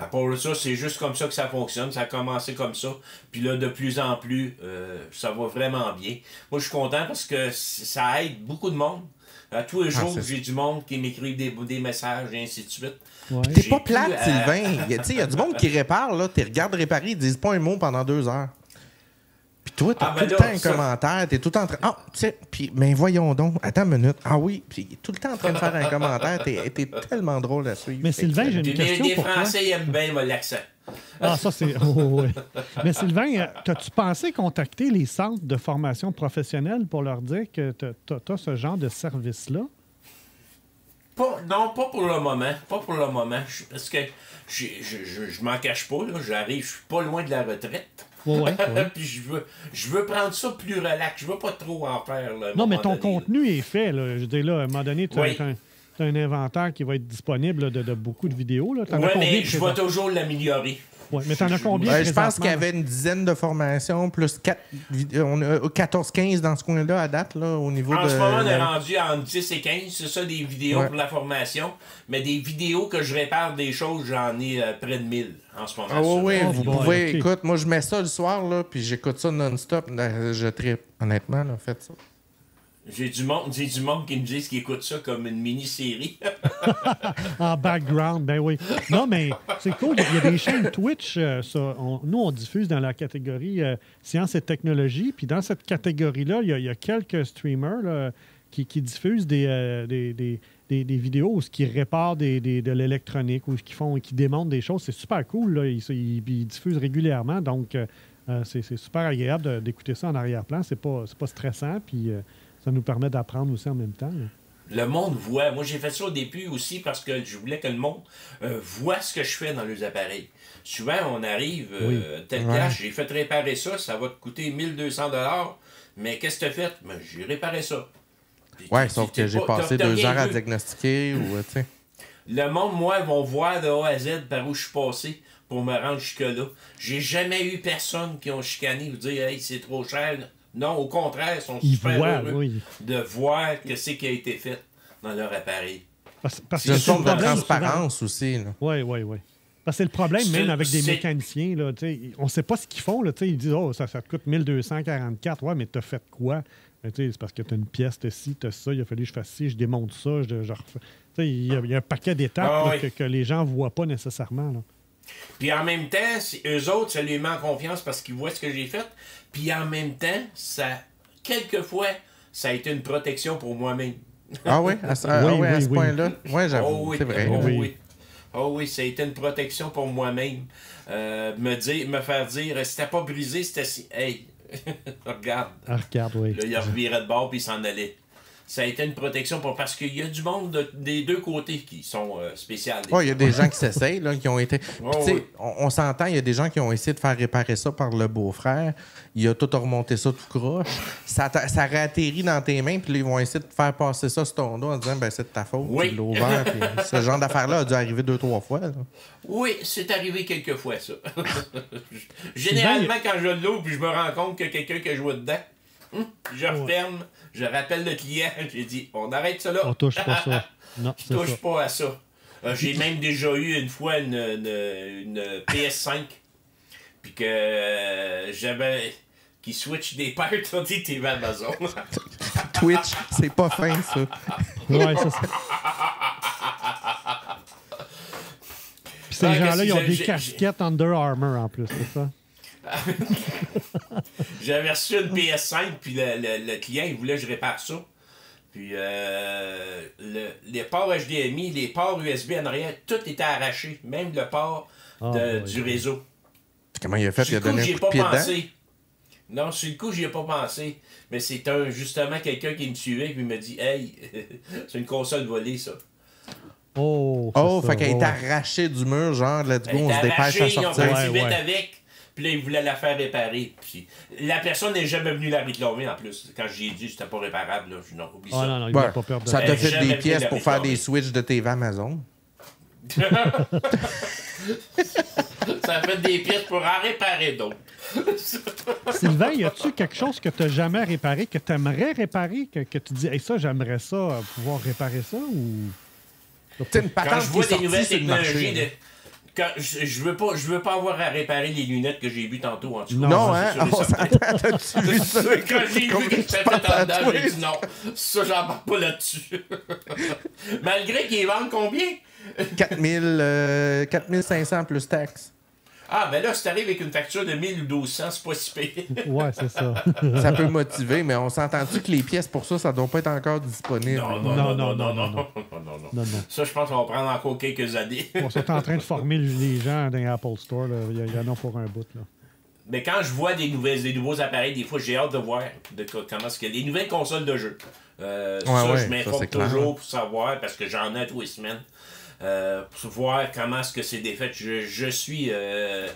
À part ça, c'est juste comme ça que ça fonctionne. Ça a commencé comme ça. Puis là, de plus en plus, euh, ça va vraiment bien. Moi, je suis content parce que ça aide beaucoup de monde. À tous les Ah, jours, j'ai du monde qui m'écrit des, des messages et ainsi de suite. Ouais. T'es pas plate, Sylvain. Il y a- tu sais, il y a du monde qui répare, là. Tu regardes réparer, ils disent pas un mot pendant deux heures. Toi, t'as Ah, ben tout le là, temps un ça- commentaire, t'es tout le temps en train. Ah, tu sais, puis, mais voyons donc, attends une minute. Ah oui, puis tout le temps en train de faire un commentaire. T'es t'es tellement drôle à suivre. Mais Sylvain, j'ai une Les, question les pour toi. Français ils aiment bien l'accent. Ah, ça, c'est. oh. Mais Sylvain, euh, as-tu pensé contacter les centres de formation professionnelle pour leur dire que tu as ce genre de service-là? Pas, non, pas pour le moment. Pas pour le moment. Je- parce que j'ai- je, je, je m'en cache pas. là. J'arrive, je suis pas loin de la retraite. Ouais, ouais, ouais. Puis je veux, je veux prendre ça plus relax. Je veux pas trop en faire. là, Non, mais ton donné, là. contenu est fait. Là. Je veux dire, là, à un moment donné, tu as, Oui. un, un inventaire qui va être disponible là, de, de beaucoup de vidéos. Combien mais je vais toujours l'améliorer. Ouais, mais t'en as combien je pense qu'il y avait une dizaine de formations, plus quatre vid- euh, on a 14-15 dans ce coin-là à date, là, au niveau En de. ce moment, on est rendu entre 10 et 15. C'est ça, des vidéos Ouais. pour la formation. Mais des vidéos que je répare des choses, j'en ai euh, près de 1000 en ce moment. Ah oui, oui, Oh vous boy, pouvez. ok. Écoute, moi, je mets ça le soir, là, puis j'écoute ça non-stop. là, Je tripe. Honnêtement, là, faites ça. J'ai du monde, j'ai du monde qui me disent qu'ils écoutent ça comme une mini-série. En background, ben oui. Non, mais c'est cool. Il y a des chaînes Twitch. euh, ça. On- nous, on diffuse dans la catégorie euh, sciences et technologies. Puis dans cette catégorie-là, il y, a- quelques streamers là, qui, qui diffusent des, euh, des, des- des- vidéos qui réparent des, de l'électronique ou qui font qui démontrent des choses. C'est super cool. Là. Ils, ils- diffusent régulièrement. Donc, euh, euh, c'est super agréable d'écouter ça en arrière-plan. C'est pas, pas stressant. Puis ça nous permet d'apprendre aussi en même temps. là. Le monde voit. Moi, j'ai fait ça au début aussi parce que je voulais que le monde euh, voit ce que je fais dans les appareils. Souvent, on arrive, euh, Ouais. cash, j'ai fait réparer ça, ça va te coûter 1200 mais qu'est-ce que tu as fait? Ben, j'ai réparé ça. Puis Ouais, tu- sauf que j'ai pas- passé t'as- t'as deux heures à diagnostiquer ou, euh, tu sais. Le monde, moi, vont voir de A à Z par où je suis passé pour me rendre jusque-là. J'ai jamais eu personne qui ont chicané ou dit Hey, c'est trop cher. Non, au contraire, ils sont Ils super voient, heureux oui. de voir que c'est qui a été fait dans leur appareil. Parce, parce C'est une de le problème, transparence aussi. Oui, oui, oui. Parce que c'est le problème, même avec des c'est- mécaniciens. Là, tu sais, on ne sait pas ce qu'ils font. Là, tu sais, ils disent Oh, ça, ça te coûte 1244. Ouais, mais tu as fait quoi? Tu sais, C'est parce que tu as une pièce, tu as ci, tu as ça. Il a fallu que je fasse ci, je démonte ça. Je, je refais. Tu sais, Il y, a- il y a un paquet d'étapes Ah là, oui. que, que les gens ne voient pas nécessairement. là. Puis en même temps, eux autres, ça les met en confiance parce qu'ils voient ce que j'ai fait. Puis en même temps, ça, quelquefois, ça a été une protection pour moi-même. Ah oui, à, ce- ah Oui, ouais, à oui, ce oui. point-là? Oui, j'avoue, Oh oui, c'est vrai. oh Oui. oui. Oh oui, ça a été une protection pour moi-même. Euh, me dire, me faire dire, c'était pas brisé, c'était si. Hey, regarde. Ah, regarde, oui. Là, il revirait de bord puis il s'en allait. Ça a été une protection pour, parce qu'il y a du monde de- des deux côtés qui sont euh, spéciales. Ouais, il y a des gens qui s'essayent, là, qui ont été. On, on s'entend, il y a des gens qui ont essayé de faire réparer ça par le beau-frère. Il a tout remonté ça tout croche. Ça, ça réatterrit dans tes mains, puis là, ils vont essayer de faire passer ça sur ton dos en disant ben c'est de ta faute, Oui. tu l'as ouvert. puis ce genre d'affaire-là a dû arriver deux, trois fois. là. Oui, c'est arrivé quelques fois, ça. Généralement, quand je l'ouvre puis je me rends compte que quelqu'un qui a joué dedans, hum, je referme, je rappelle le client, j'ai dit on arrête ça là. On touche pas ça. Non, Je touche ça. pas à ça. Euh, J'ai même déjà eu une fois une, une- une PS5, puis que euh, j'avais. qui switch des on dit TV Amazon. Twitch, c'est pas fin, ça. Ouais, ça, c'est- Puis ces Ah, gens-là, ils ont des casquettes Under Armour en plus, c'est ça? J'avais reçu une PS5, puis le, le- le client, il voulait que je répare ça. Puis euh, le- les ports HDMI, les ports USB en arrière, tout était arraché. Même le port Ah, de- du réseau. Comment il a fait? Sur Il a coup, donné j'y un ai coup de pas pied dedans? pensé. Non, sur le coup, j'y ai pas pensé. Mais c'est un justement quelqu'un qui me suivait qui me dit Hey, c'est une console volée, ça. Oh, Oh, ça, fait qu'elle est arrachée d'humeur, genre, let's go, on se dépêche à arrachée, ils ont sortir. Ouais, vite avec. Puis là, ils voulaient la faire réparer. Puis la personne n'est jamais venue la réclamer en plus. Quand j'ai dit que c'était pas réparable, là, je dis non, oublie ça. non, non, il Ouais, n'a pas peur de ça t'a a fait des pièces pour faire des switches de TV Amazon? ça a fait des pièces pour en réparer d'autres. Sylvain, y a-tu quelque chose que tu n'as jamais réparé, que tu aimerais réparer, que, que tu dis, hey, ça, j'aimerais ça, pouvoir réparer ça ou? C'est une Quand je vois des nouvelles technologies, marché. de... quand je, je veux pas, je veux pas avoir à réparer les lunettes que j'ai vues tantôt en dessous. Non, Non, Ça, hein? t'as-tu vu ça? Quand j'ai vu que penses fait j'ai dit non. Ça, j'embarque pas là-dessus. Malgré qu'ils vendent combien? 4000, euh, 4500 plus taxes. Ah, ben là, si t'arrives avec une facture de 1000 ou 1200, c'est pas si pire. Ouais, c'est ça. Ça peut motiver, mais on s'entend-tu que les pièces pour ça, ça doit pas être encore disponible? Non, Non, non, non, non, non, non, non, non. non, non, non. Non, non. Ça, je pense qu'on va prendre encore quelques années. On est en train de former les gens dans les Apple Store. là. Il y, en a pour un bout. Là. Mais quand je vois des, nouvelles, des nouveaux appareils, des fois, j'ai hâte de voir de co- comment est-ce que les nouvelles consoles de jeu. Euh, ça, ouais, je m'informe clair. toujours pour savoir, parce que j'en ai tous les semaines, euh, pour voir comment est-ce que c'est défait. Je, je suis euh,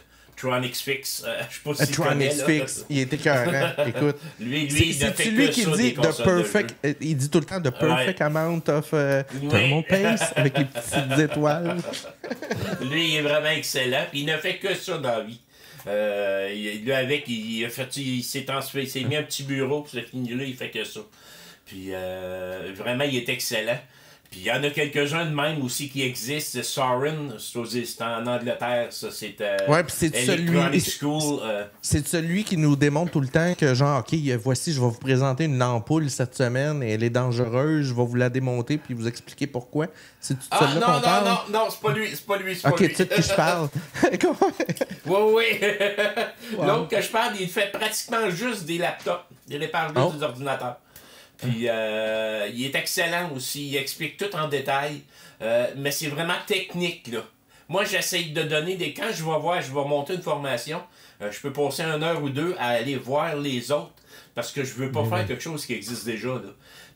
Fix. euh, je sais pas si là. Fix, il était écœurant. Écoute. Lui, lui, C'est- lui qui dit the perfect. euh, Il dit tout le temps the perfect amount of euh, Oui. thermal paste avec les petites étoiles. Lui, il est vraiment excellent. Puis il ne fait que ça dans la vie. Euh, il- lui, avec, il, a fait, il s'est transféré, il s'est mis un petit bureau, puis c'est fini là, il fait que ça. Puis euh, vraiment, il est excellent. Puis il y en a quelques-uns de même aussi qui existent. Soren, c'est en Angleterre, ça, c'est. Euh, Ouais, c'est celui- School. euh, C'est celui qui nous démontre tout le temps que, genre, OK, voici, je vais vous présenter une ampoule cette semaine et elle est dangereuse, je vais vous la démonter puis vous expliquer pourquoi. C'est tout Ah non, non, parle? non, non, c'est pas lui, c'est pas lui, c'est Ok, pas tu lui. sais de qui je parle? Oui, oui. L'autre que je parle, il fait pratiquement juste des laptops. Il répare juste Oh. des ordinateurs. Puis euh, il est excellent aussi. Il explique tout en détail. Euh, mais c'est vraiment technique, là. Moi, j'essaye de donner des. Quand je vais voir, je vais monter une formation, euh, je peux passer une heure ou deux à aller voir les autres. Parce que je veux pas faire quelque chose qui existe déjà, là.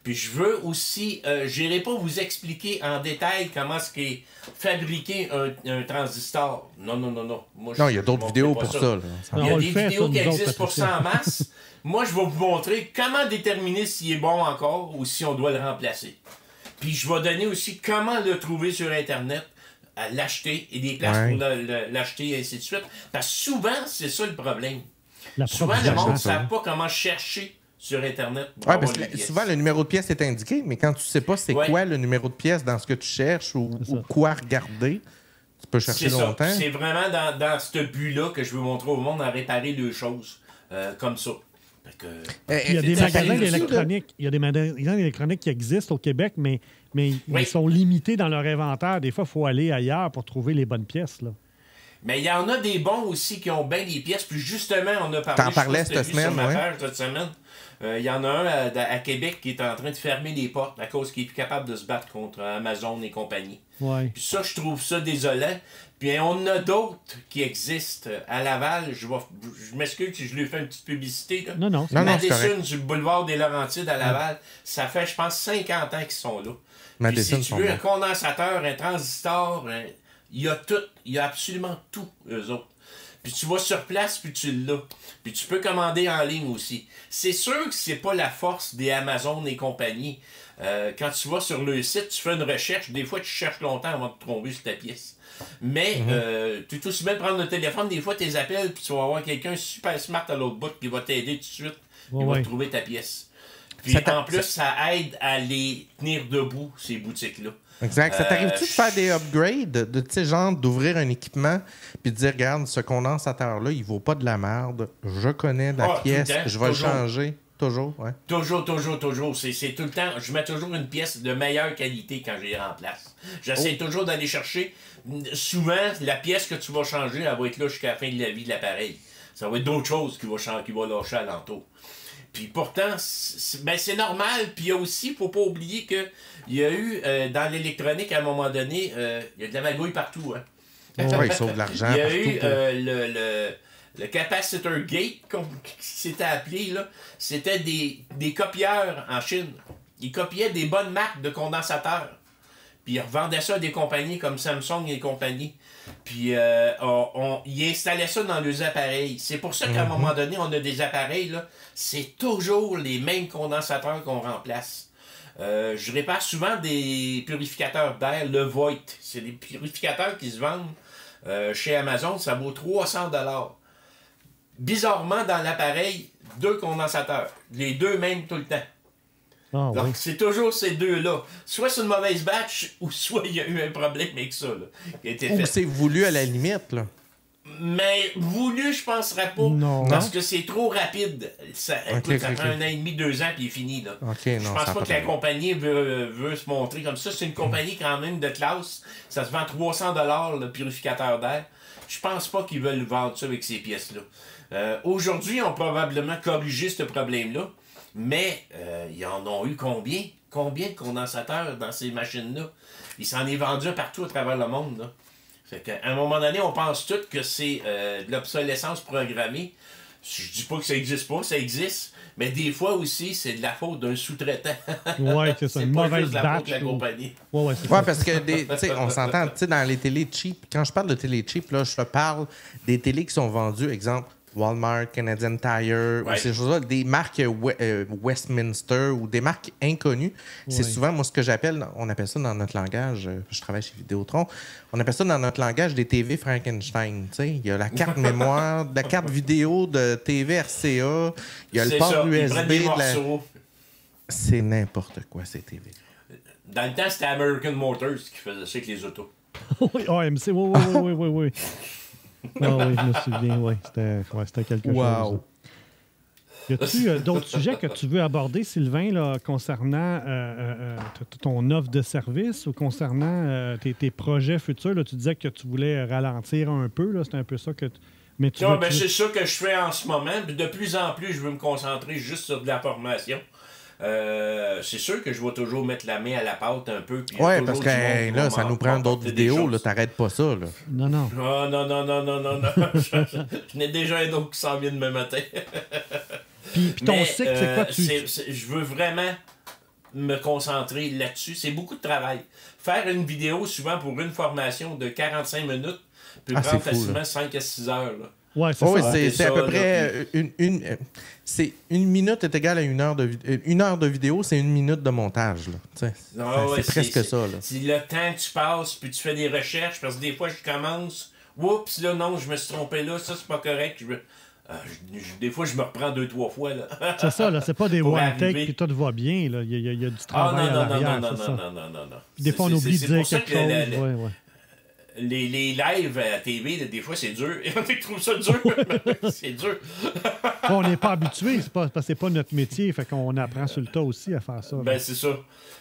Puis je veux aussi, euh, j'irai pas vous expliquer en détail comment est-ce qu'est fabriqué un, un transistor. Non, non, non, non. Moi, je- Non, il y a je d'autres vidéos pour ça. Il y a des fait, vidéos qui existent pour ça en masse. Moi, je vais vous montrer comment déterminer s'il est bon encore ou si on doit le remplacer. Puis je vais donner aussi comment le trouver sur Internet, à l'acheter et des places Ouais. pour l'acheter et ainsi de suite. Parce que souvent, c'est ça le problème. La Souvent, le monde ne savent pas comment chercher sur Internet. pour Ouais, avoir parce les que souvent, le numéro de pièce est indiqué, mais quand tu sais pas c'est Ouais. quoi le numéro de pièce dans ce que tu cherches ou, quoi regarder, tu peux chercher longtemps. C'est vraiment dans, dans ce but-là que je veux montrer au monde à réparer les choses euh, comme ça. Que- Eh, Il y a des magasins d'électronique. Il y a des magasins d'électronique qui existent au Québec, mais, mais Oui. ils sont limités dans leur inventaire. Des fois, il faut aller ailleurs pour trouver les bonnes pièces. Là. Mais il y en a des bons aussi qui ont bien des pièces. Puis justement, on a parlé. T'en parlais cette semaine, ma ouais. page cette semaine. Euh, Il y en a un à, à Québec qui est en train de fermer les portes à cause qu'il est plus capable de se battre contre Amazon et compagnie. Ouais. Puis ça, je trouve ça désolant. Puis on en a d'autres qui existent à Laval. Je, vais- je m'excuse si je lui fais une petite publicité. Là. Non, non. c'est- Non, Madison du boulevard des Laurentides à Laval, ça fait, je pense, 50 ans qu'ils sont là. Puis Madison si tu veux un condensateur, un transistor, il y a tout, il y a absolument tout, eux autres. Puis tu vas sur place, puis tu l'as. Puis tu peux commander en ligne aussi. C'est sûr que c'est pas la force des Amazon et compagnie. Euh, quand tu vas sur le site, tu fais une recherche. Des fois, tu cherches longtemps avant de tomber sur ta pièce. Mais Mhm. euh, tu es aussi bien de prendre le téléphone. Des fois, tes appels, puis tu vas avoir quelqu'un super smart à l'autre bout qui va t'aider tout de suite. Il va trouver ta pièce. Puis Ça en plus, ça aide à les tenir debout, ces boutiques-là. Exact. Ça Euh, t'arrive-tu de faire des upgrades, de, sais, genre d'ouvrir un équipement puis de dire, regarde, ce condensateur-là, il vaut pas de la merde. Je connais la Ah, tout le pièce, temps, je vais le toujours. changer. Toujours, ouais. Toujours, toujours, toujours. C'est c'est tout le temps. Je mets toujours une pièce de meilleure qualité quand je les remplace. J'essaie Oh. toujours d'aller chercher. Souvent, la pièce que tu vas changer, elle va être là jusqu'à la fin de la vie de l'appareil. Ça va être d'autres choses qui vont, chan- qui vont lâcher alentour. Puis pourtant, c'est ben c'est normal. Puis il y a aussi, faut pas oublier que il y a eu euh, dans l'électronique à un moment donné, euh, il y a de la magouille partout. Hein. Ouais, il sauve de l'argent. Il y a partout eu euh, le, le, le capacitor gate, comme c'était appelé, là. C'était des, des copieurs en Chine. Ils copiaient des bonnes marques de condensateurs. Puis ils revendaient ça à des compagnies comme Samsung et compagnie. Puis euh, on, on- ils installaient ça dans leurs appareils. C'est pour ça qu'à un moment donné, on a des appareils, là, c'est toujours les mêmes condensateurs qu'on remplace. Euh, je répare souvent des purificateurs d'air, le Voigt. C'est des purificateurs qui se vendent euh, chez Amazon, ça vaut 300 dollars. Bizarrement, dans l'appareil, deux condensateurs. Les deux mêmes tout le temps. Ah, Donc, oui. c'est toujours ces deux-là. Soit c'est une mauvaise batch, ou soit il y a eu un problème avec ça, là, qui a été Ou fait. c'est voulu à la limite, là. Mais voulu, je penserais pas. Non. Parce que c'est trop rapide. Ça, écoute, ça prend un an et demi, deux ans, puis il est fini. Là. Je non, pense pas pas que la compagnie veut, veut se montrer comme ça. C'est une compagnie quand même de classe. Ça se vend 300 le purificateur d'air. Je pense pas qu'ils veulent vendre ça avec ces pièces-là. Euh, Aujourd'hui, on probablement corrigé ce problème-là. Mais euh, ils en ont eu combien? Combien de condensateurs dans ces machines-là? Il s'en est vendu un partout à travers le monde. Là. Fait qu'à un moment donné, on pense tout que c'est euh, de l'obsolescence programmée. Je dis pas que ça existe pas, ça existe. Mais des fois aussi, c'est de la faute d'un sous-traitant. Ouais, c'est ça. c'est Une pas mauvaise juste la faute de la ou- compagnie. Ouais, ouais, c'est Ouais, ça. parce que des, tu sais, on s'entend, tu sais, dans les télés cheap, quand je parle de télé cheap, là, je te parle des télés qui sont vendues, exemple, Walmart, Canadian Tire, ou ces choses-là, des marques euh, We- euh, Westminster ou des marques inconnues. C'est souvent, moi, ce que j'appelle, on appelle ça dans notre langage, euh, je travaille chez Vidéotron, on appelle ça dans notre langage des TV Frankenstein. tu sais. Il y a la carte mémoire, la carte vidéo de TV RCA, il y a le port ça, USB. de la-. C'est n'importe quoi, ces TV. Dans le temps, c'était American Motors qui faisait ça avec les autos. oui, AMC, oui, oui, oui, oui, oui, oui. Ah oui, je me souviens, oui. C'était ouais, c'était quelque Wow. chose. Y a-tu euh, d'autres sujets que tu veux aborder, Sylvain, là, concernant euh, euh, ton offre de service ou concernant euh, tes, tes projets futurs? Là, tu disais que tu voulais ralentir un peu, là, c'est un peu ça que... tu- Mais tu Non, veux- ben, tu c'est ça que je fais en ce moment. De plus en plus, je veux me concentrer juste sur de la formation. Euh, c'est sûr que je vais toujours mettre la main à la pâte un peu. puis Ouais, parce que hey, là, ça nous prend d'autres vidéos, là, t'arrêtes pas ça, là. Non, non. Ah, non, non, non, non, non, non. J'en ai déjà un autre qui s'en vient demain matin. Puis, puis ton Mais, cycle, c'est quoi? euh, Tu, je veux vraiment me concentrer là-dessus. C'est beaucoup de travail. Faire une vidéo, souvent pour une formation de 45 minutes, peut Ah, prendre fou, facilement 5 à 6 heures. là. Ouais, c'est Oh, oui, ça. c'est c'est c'est à peu là, près euh, une, une, euh, c'est une minute est égale à une heure de vid- euh, une heure de vidéo, c'est une minute de montage Ah c'est- ouais, c'est presque ça là. C'est le temps que tu passes, puis tu fais des recherches, parce que des fois, je commence, oups, là, non, je me suis trompé là, ça, c'est pas correct. Je me- Ah, je- je- des fois, je me reprends deux, trois fois. Là. C'est ça, là. C'est pas des one take puis tout va bien. Là. Il, y a, il y du Ah travail non, non, à non, l'arrière, non, c'est non, ça. non, non, non, non, non. Puis Des fois, on oublie de dire quelque que chose. la- la- ouais, ouais. Les, les lives à TV, là, des fois, c'est dur. On trouve ça dur. c'est dur. on n'est pas habitué, c'est pas, parce que c'est pas notre métier, fait qu'on apprend sur le tas aussi à faire ça. Ben, c'est ça.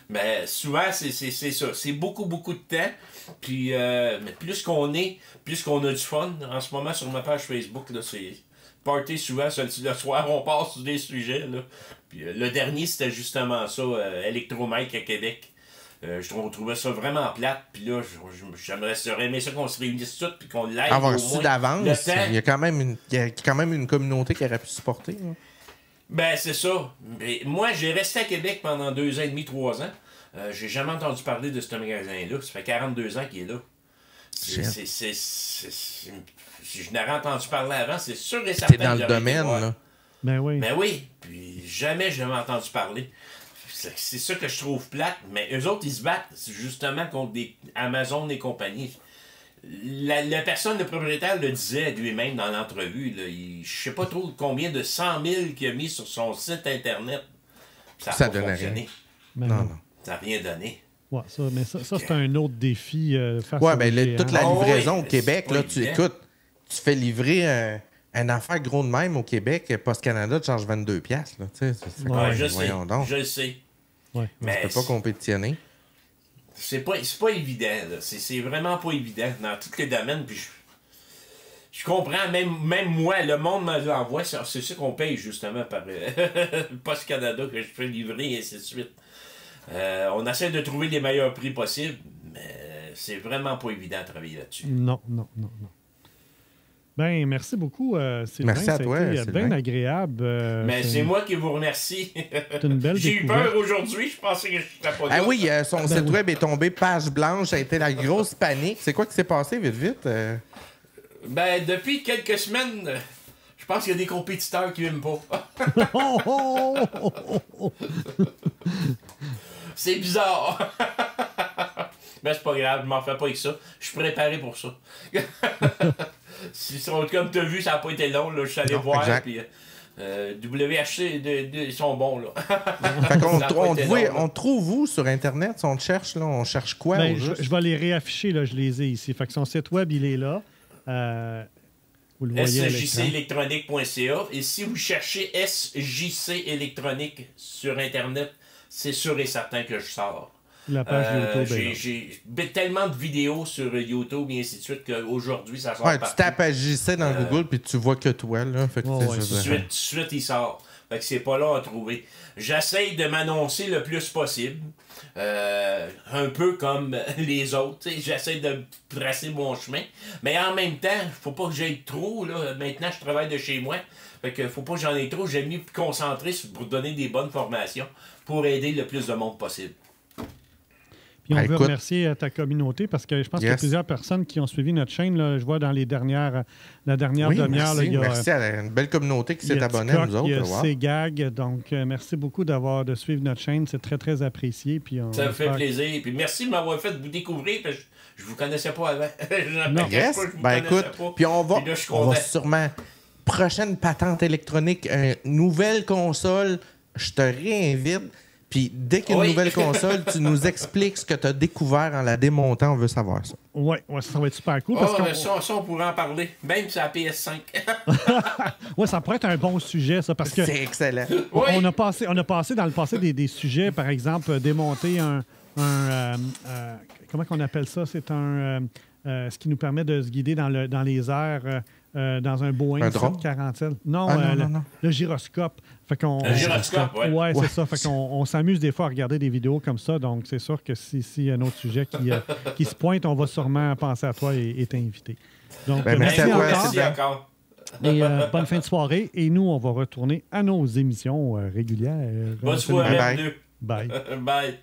Mais souvent, c'est c'est- c'est ça. C'est beaucoup, beaucoup de temps. Puis, euh, mais plus qu'on est, plus qu'on a du fun. En ce moment, sur ma page Facebook, là, c'est party souvent. Le soir, on passe sur des sujets. Là. Puis, euh, le dernier, c'était justement ça, euh, Electromike à Québec. Euh, je trou- trouvais ça vraiment plate. Puis là, j'aimerais aimé ça qu'on se réunisse tous puis qu'on l'aide. Avoir su d'avance, il y a quand même une il y a quand même une communauté qui aurait pu supporter. là. Ben, c'est ça. Mais moi, j'ai resté à Québec pendant deux ans et demi, trois ans. Euh, j'ai jamais entendu parler de ce magasin-là. Ça fait 42 ans qu'il est là. C'est, si je n'aurais entendu parler avant, c'est sûr et certain. T'es dans le domaine là. Ben oui. Ben oui. Puis jamais je n'avais entendu parler. C'est, ça que je trouve plate. Mais eux autres, ils se battent justement contre des Amazon et compagnie. La, la personne, le propriétaire, le disait lui-même dans l'entrevue. Je sais pas trop combien de 100 000 qu'il a mis sur son site Internet. Ça n'a pas fonctionné. Ben Non, non. Ça n'a rien donné. Ouais, ça, mais ça, ça, c'est un autre défi euh, face Ouais, aux ben toute la Ah oui, livraison au Québec, là, tu écoutes, tu fais livrer un, une affaire gros de même au Québec, Post Canada te charge 22$. piastres, Là, tu sais, c'est- c'est Ouais, Ouais, comme, je sais. voyons donc. Je le sais. Ouais. Mais Tu peux pas compétitionner. c'est pas, c'est pas évident. là. C'est, c'est vraiment pas évident dans tous les domaines. Puis je, je comprends, même, même moi, le monde me l'envoie. C'est, c'est ça qu'on paye justement par euh, Post Canada que je fais livrer et ainsi de suite. Euh, on essaie de trouver les meilleurs prix possibles, mais c'est vraiment pas évident de travailler là-dessus. Non, non, non, non. Ben, merci beaucoup, euh, Sylvain. Merci à toi, euh, bien agréable. euh, Mais c'est moi qui vous remercie. C'est une belle J'ai eu peur aujourd'hui, je pensais que je serais pas Ah oui, euh, son Ben site oui. web est tombé page blanche. Ça a été la grosse panique. C'est quoi qui s'est passé vite, vite? euh? Ben, depuis quelques semaines, je pense qu'il y a des compétiteurs qui m'aiment pas. C'est bizarre. Mais c'est pas grave, je m'en fais pas avec ça. Je suis préparé pour ça. Si, comme tu as vu, ça n'a pas été long. Là. Je suis allé Non, voir. Puis, euh, WHC, de- de- ils sont bons. Là. Fait on, long, là. trouve où sur Internet? Si on te cherche, là, on cherche quoi? Ben, au je, vais les réafficher, là, je les ai ici. Fait que son site web, il est là. Euh, vous le sjcelectronique.ca. Et si vous cherchez SJC électronique sur Internet, c'est sûr et certain que je sors. La page Euh, YouTube j'ai ben, tellement de vidéos sur YouTube et ainsi de suite qu'aujourd'hui, ça sort Ouais, tu tapes à JC dans Euh, Google puis tu vois que toi. Là. Fait que, ouais, Tout de veux suite, dire, tout de suite, il sort. Fait que c'est pas là à trouver. J'essaye de m'annoncer le plus possible. Euh, un peu comme les autres. tu sais, J'essaie de tracer mon chemin. Mais en même temps, faut pas que j'aille trop. Là. Maintenant, je travaille de chez moi. Fait que faut pas que j'en ai trop. J'aime mieux me concentrer pour donner des bonnes formations pour aider le plus de monde possible. Puis on Ah, veut écoute. remercier euh, ta communauté parce que je pense qu'il y a plusieurs personnes qui ont suivi notre chaîne. là. Je vois dans les dernières, la dernière Oui, demi-heure, là, merci, il y a, merci à la- une belle communauté qui s'est abonnée à nous autres. Il y a wow. Cgag. Donc, euh, merci beaucoup d'avoir de suivre notre chaîne. C'est très, très apprécié. Puis on Ça me fait plaisir. Puis merci de m'avoir fait vous découvrir. Parce que je, je vous connaissais pas avant. Je Non. Yes. pas je vous Ben connaissais écoute, pas. puis on va, Puis là, je suis on va sûrement. Prochaine patente électronique, une nouvelle console, je te réinvite. Puis dès qu'il y a une Oui. nouvelle console, tu nous expliques ce que tu as découvert en la démontant. On veut savoir ça. Ouais, ouais, ça va être super cool. Parce Oh, qu'on- mais ça, ça, on pourrait en parler. Même sur la PS5. ouais, ça pourrait être un bon sujet, ça. Parce que C'est excellent. On- Oui. On, a passé, on a passé dans le passé des, des sujets, par exemple, euh, démonter un. un, euh, euh, comment qu'on appelle ça? C'est un. euh, ce qui nous permet de se guider dans, le, dans les airs euh, euh, dans un Boeing Un drone? 747. Non, Ah, non, euh, non, le, non. le gyroscope. Fait qu'on, Un gyroscope, ouais. Ouais, Ouais. c'est ça. Fait qu'on on s'amuse des fois à regarder des vidéos comme ça. Donc, c'est sûr que si, si y a un autre sujet qui, euh, qui se pointe, on va sûrement penser à toi et, et t'inviter. Donc, Ben, euh, merci à toi, encore. Merci encore. Et euh, bonne fin de soirée. Et nous, on va retourner à nos émissions euh, régulières. Bonne soirée. Bye. Bye.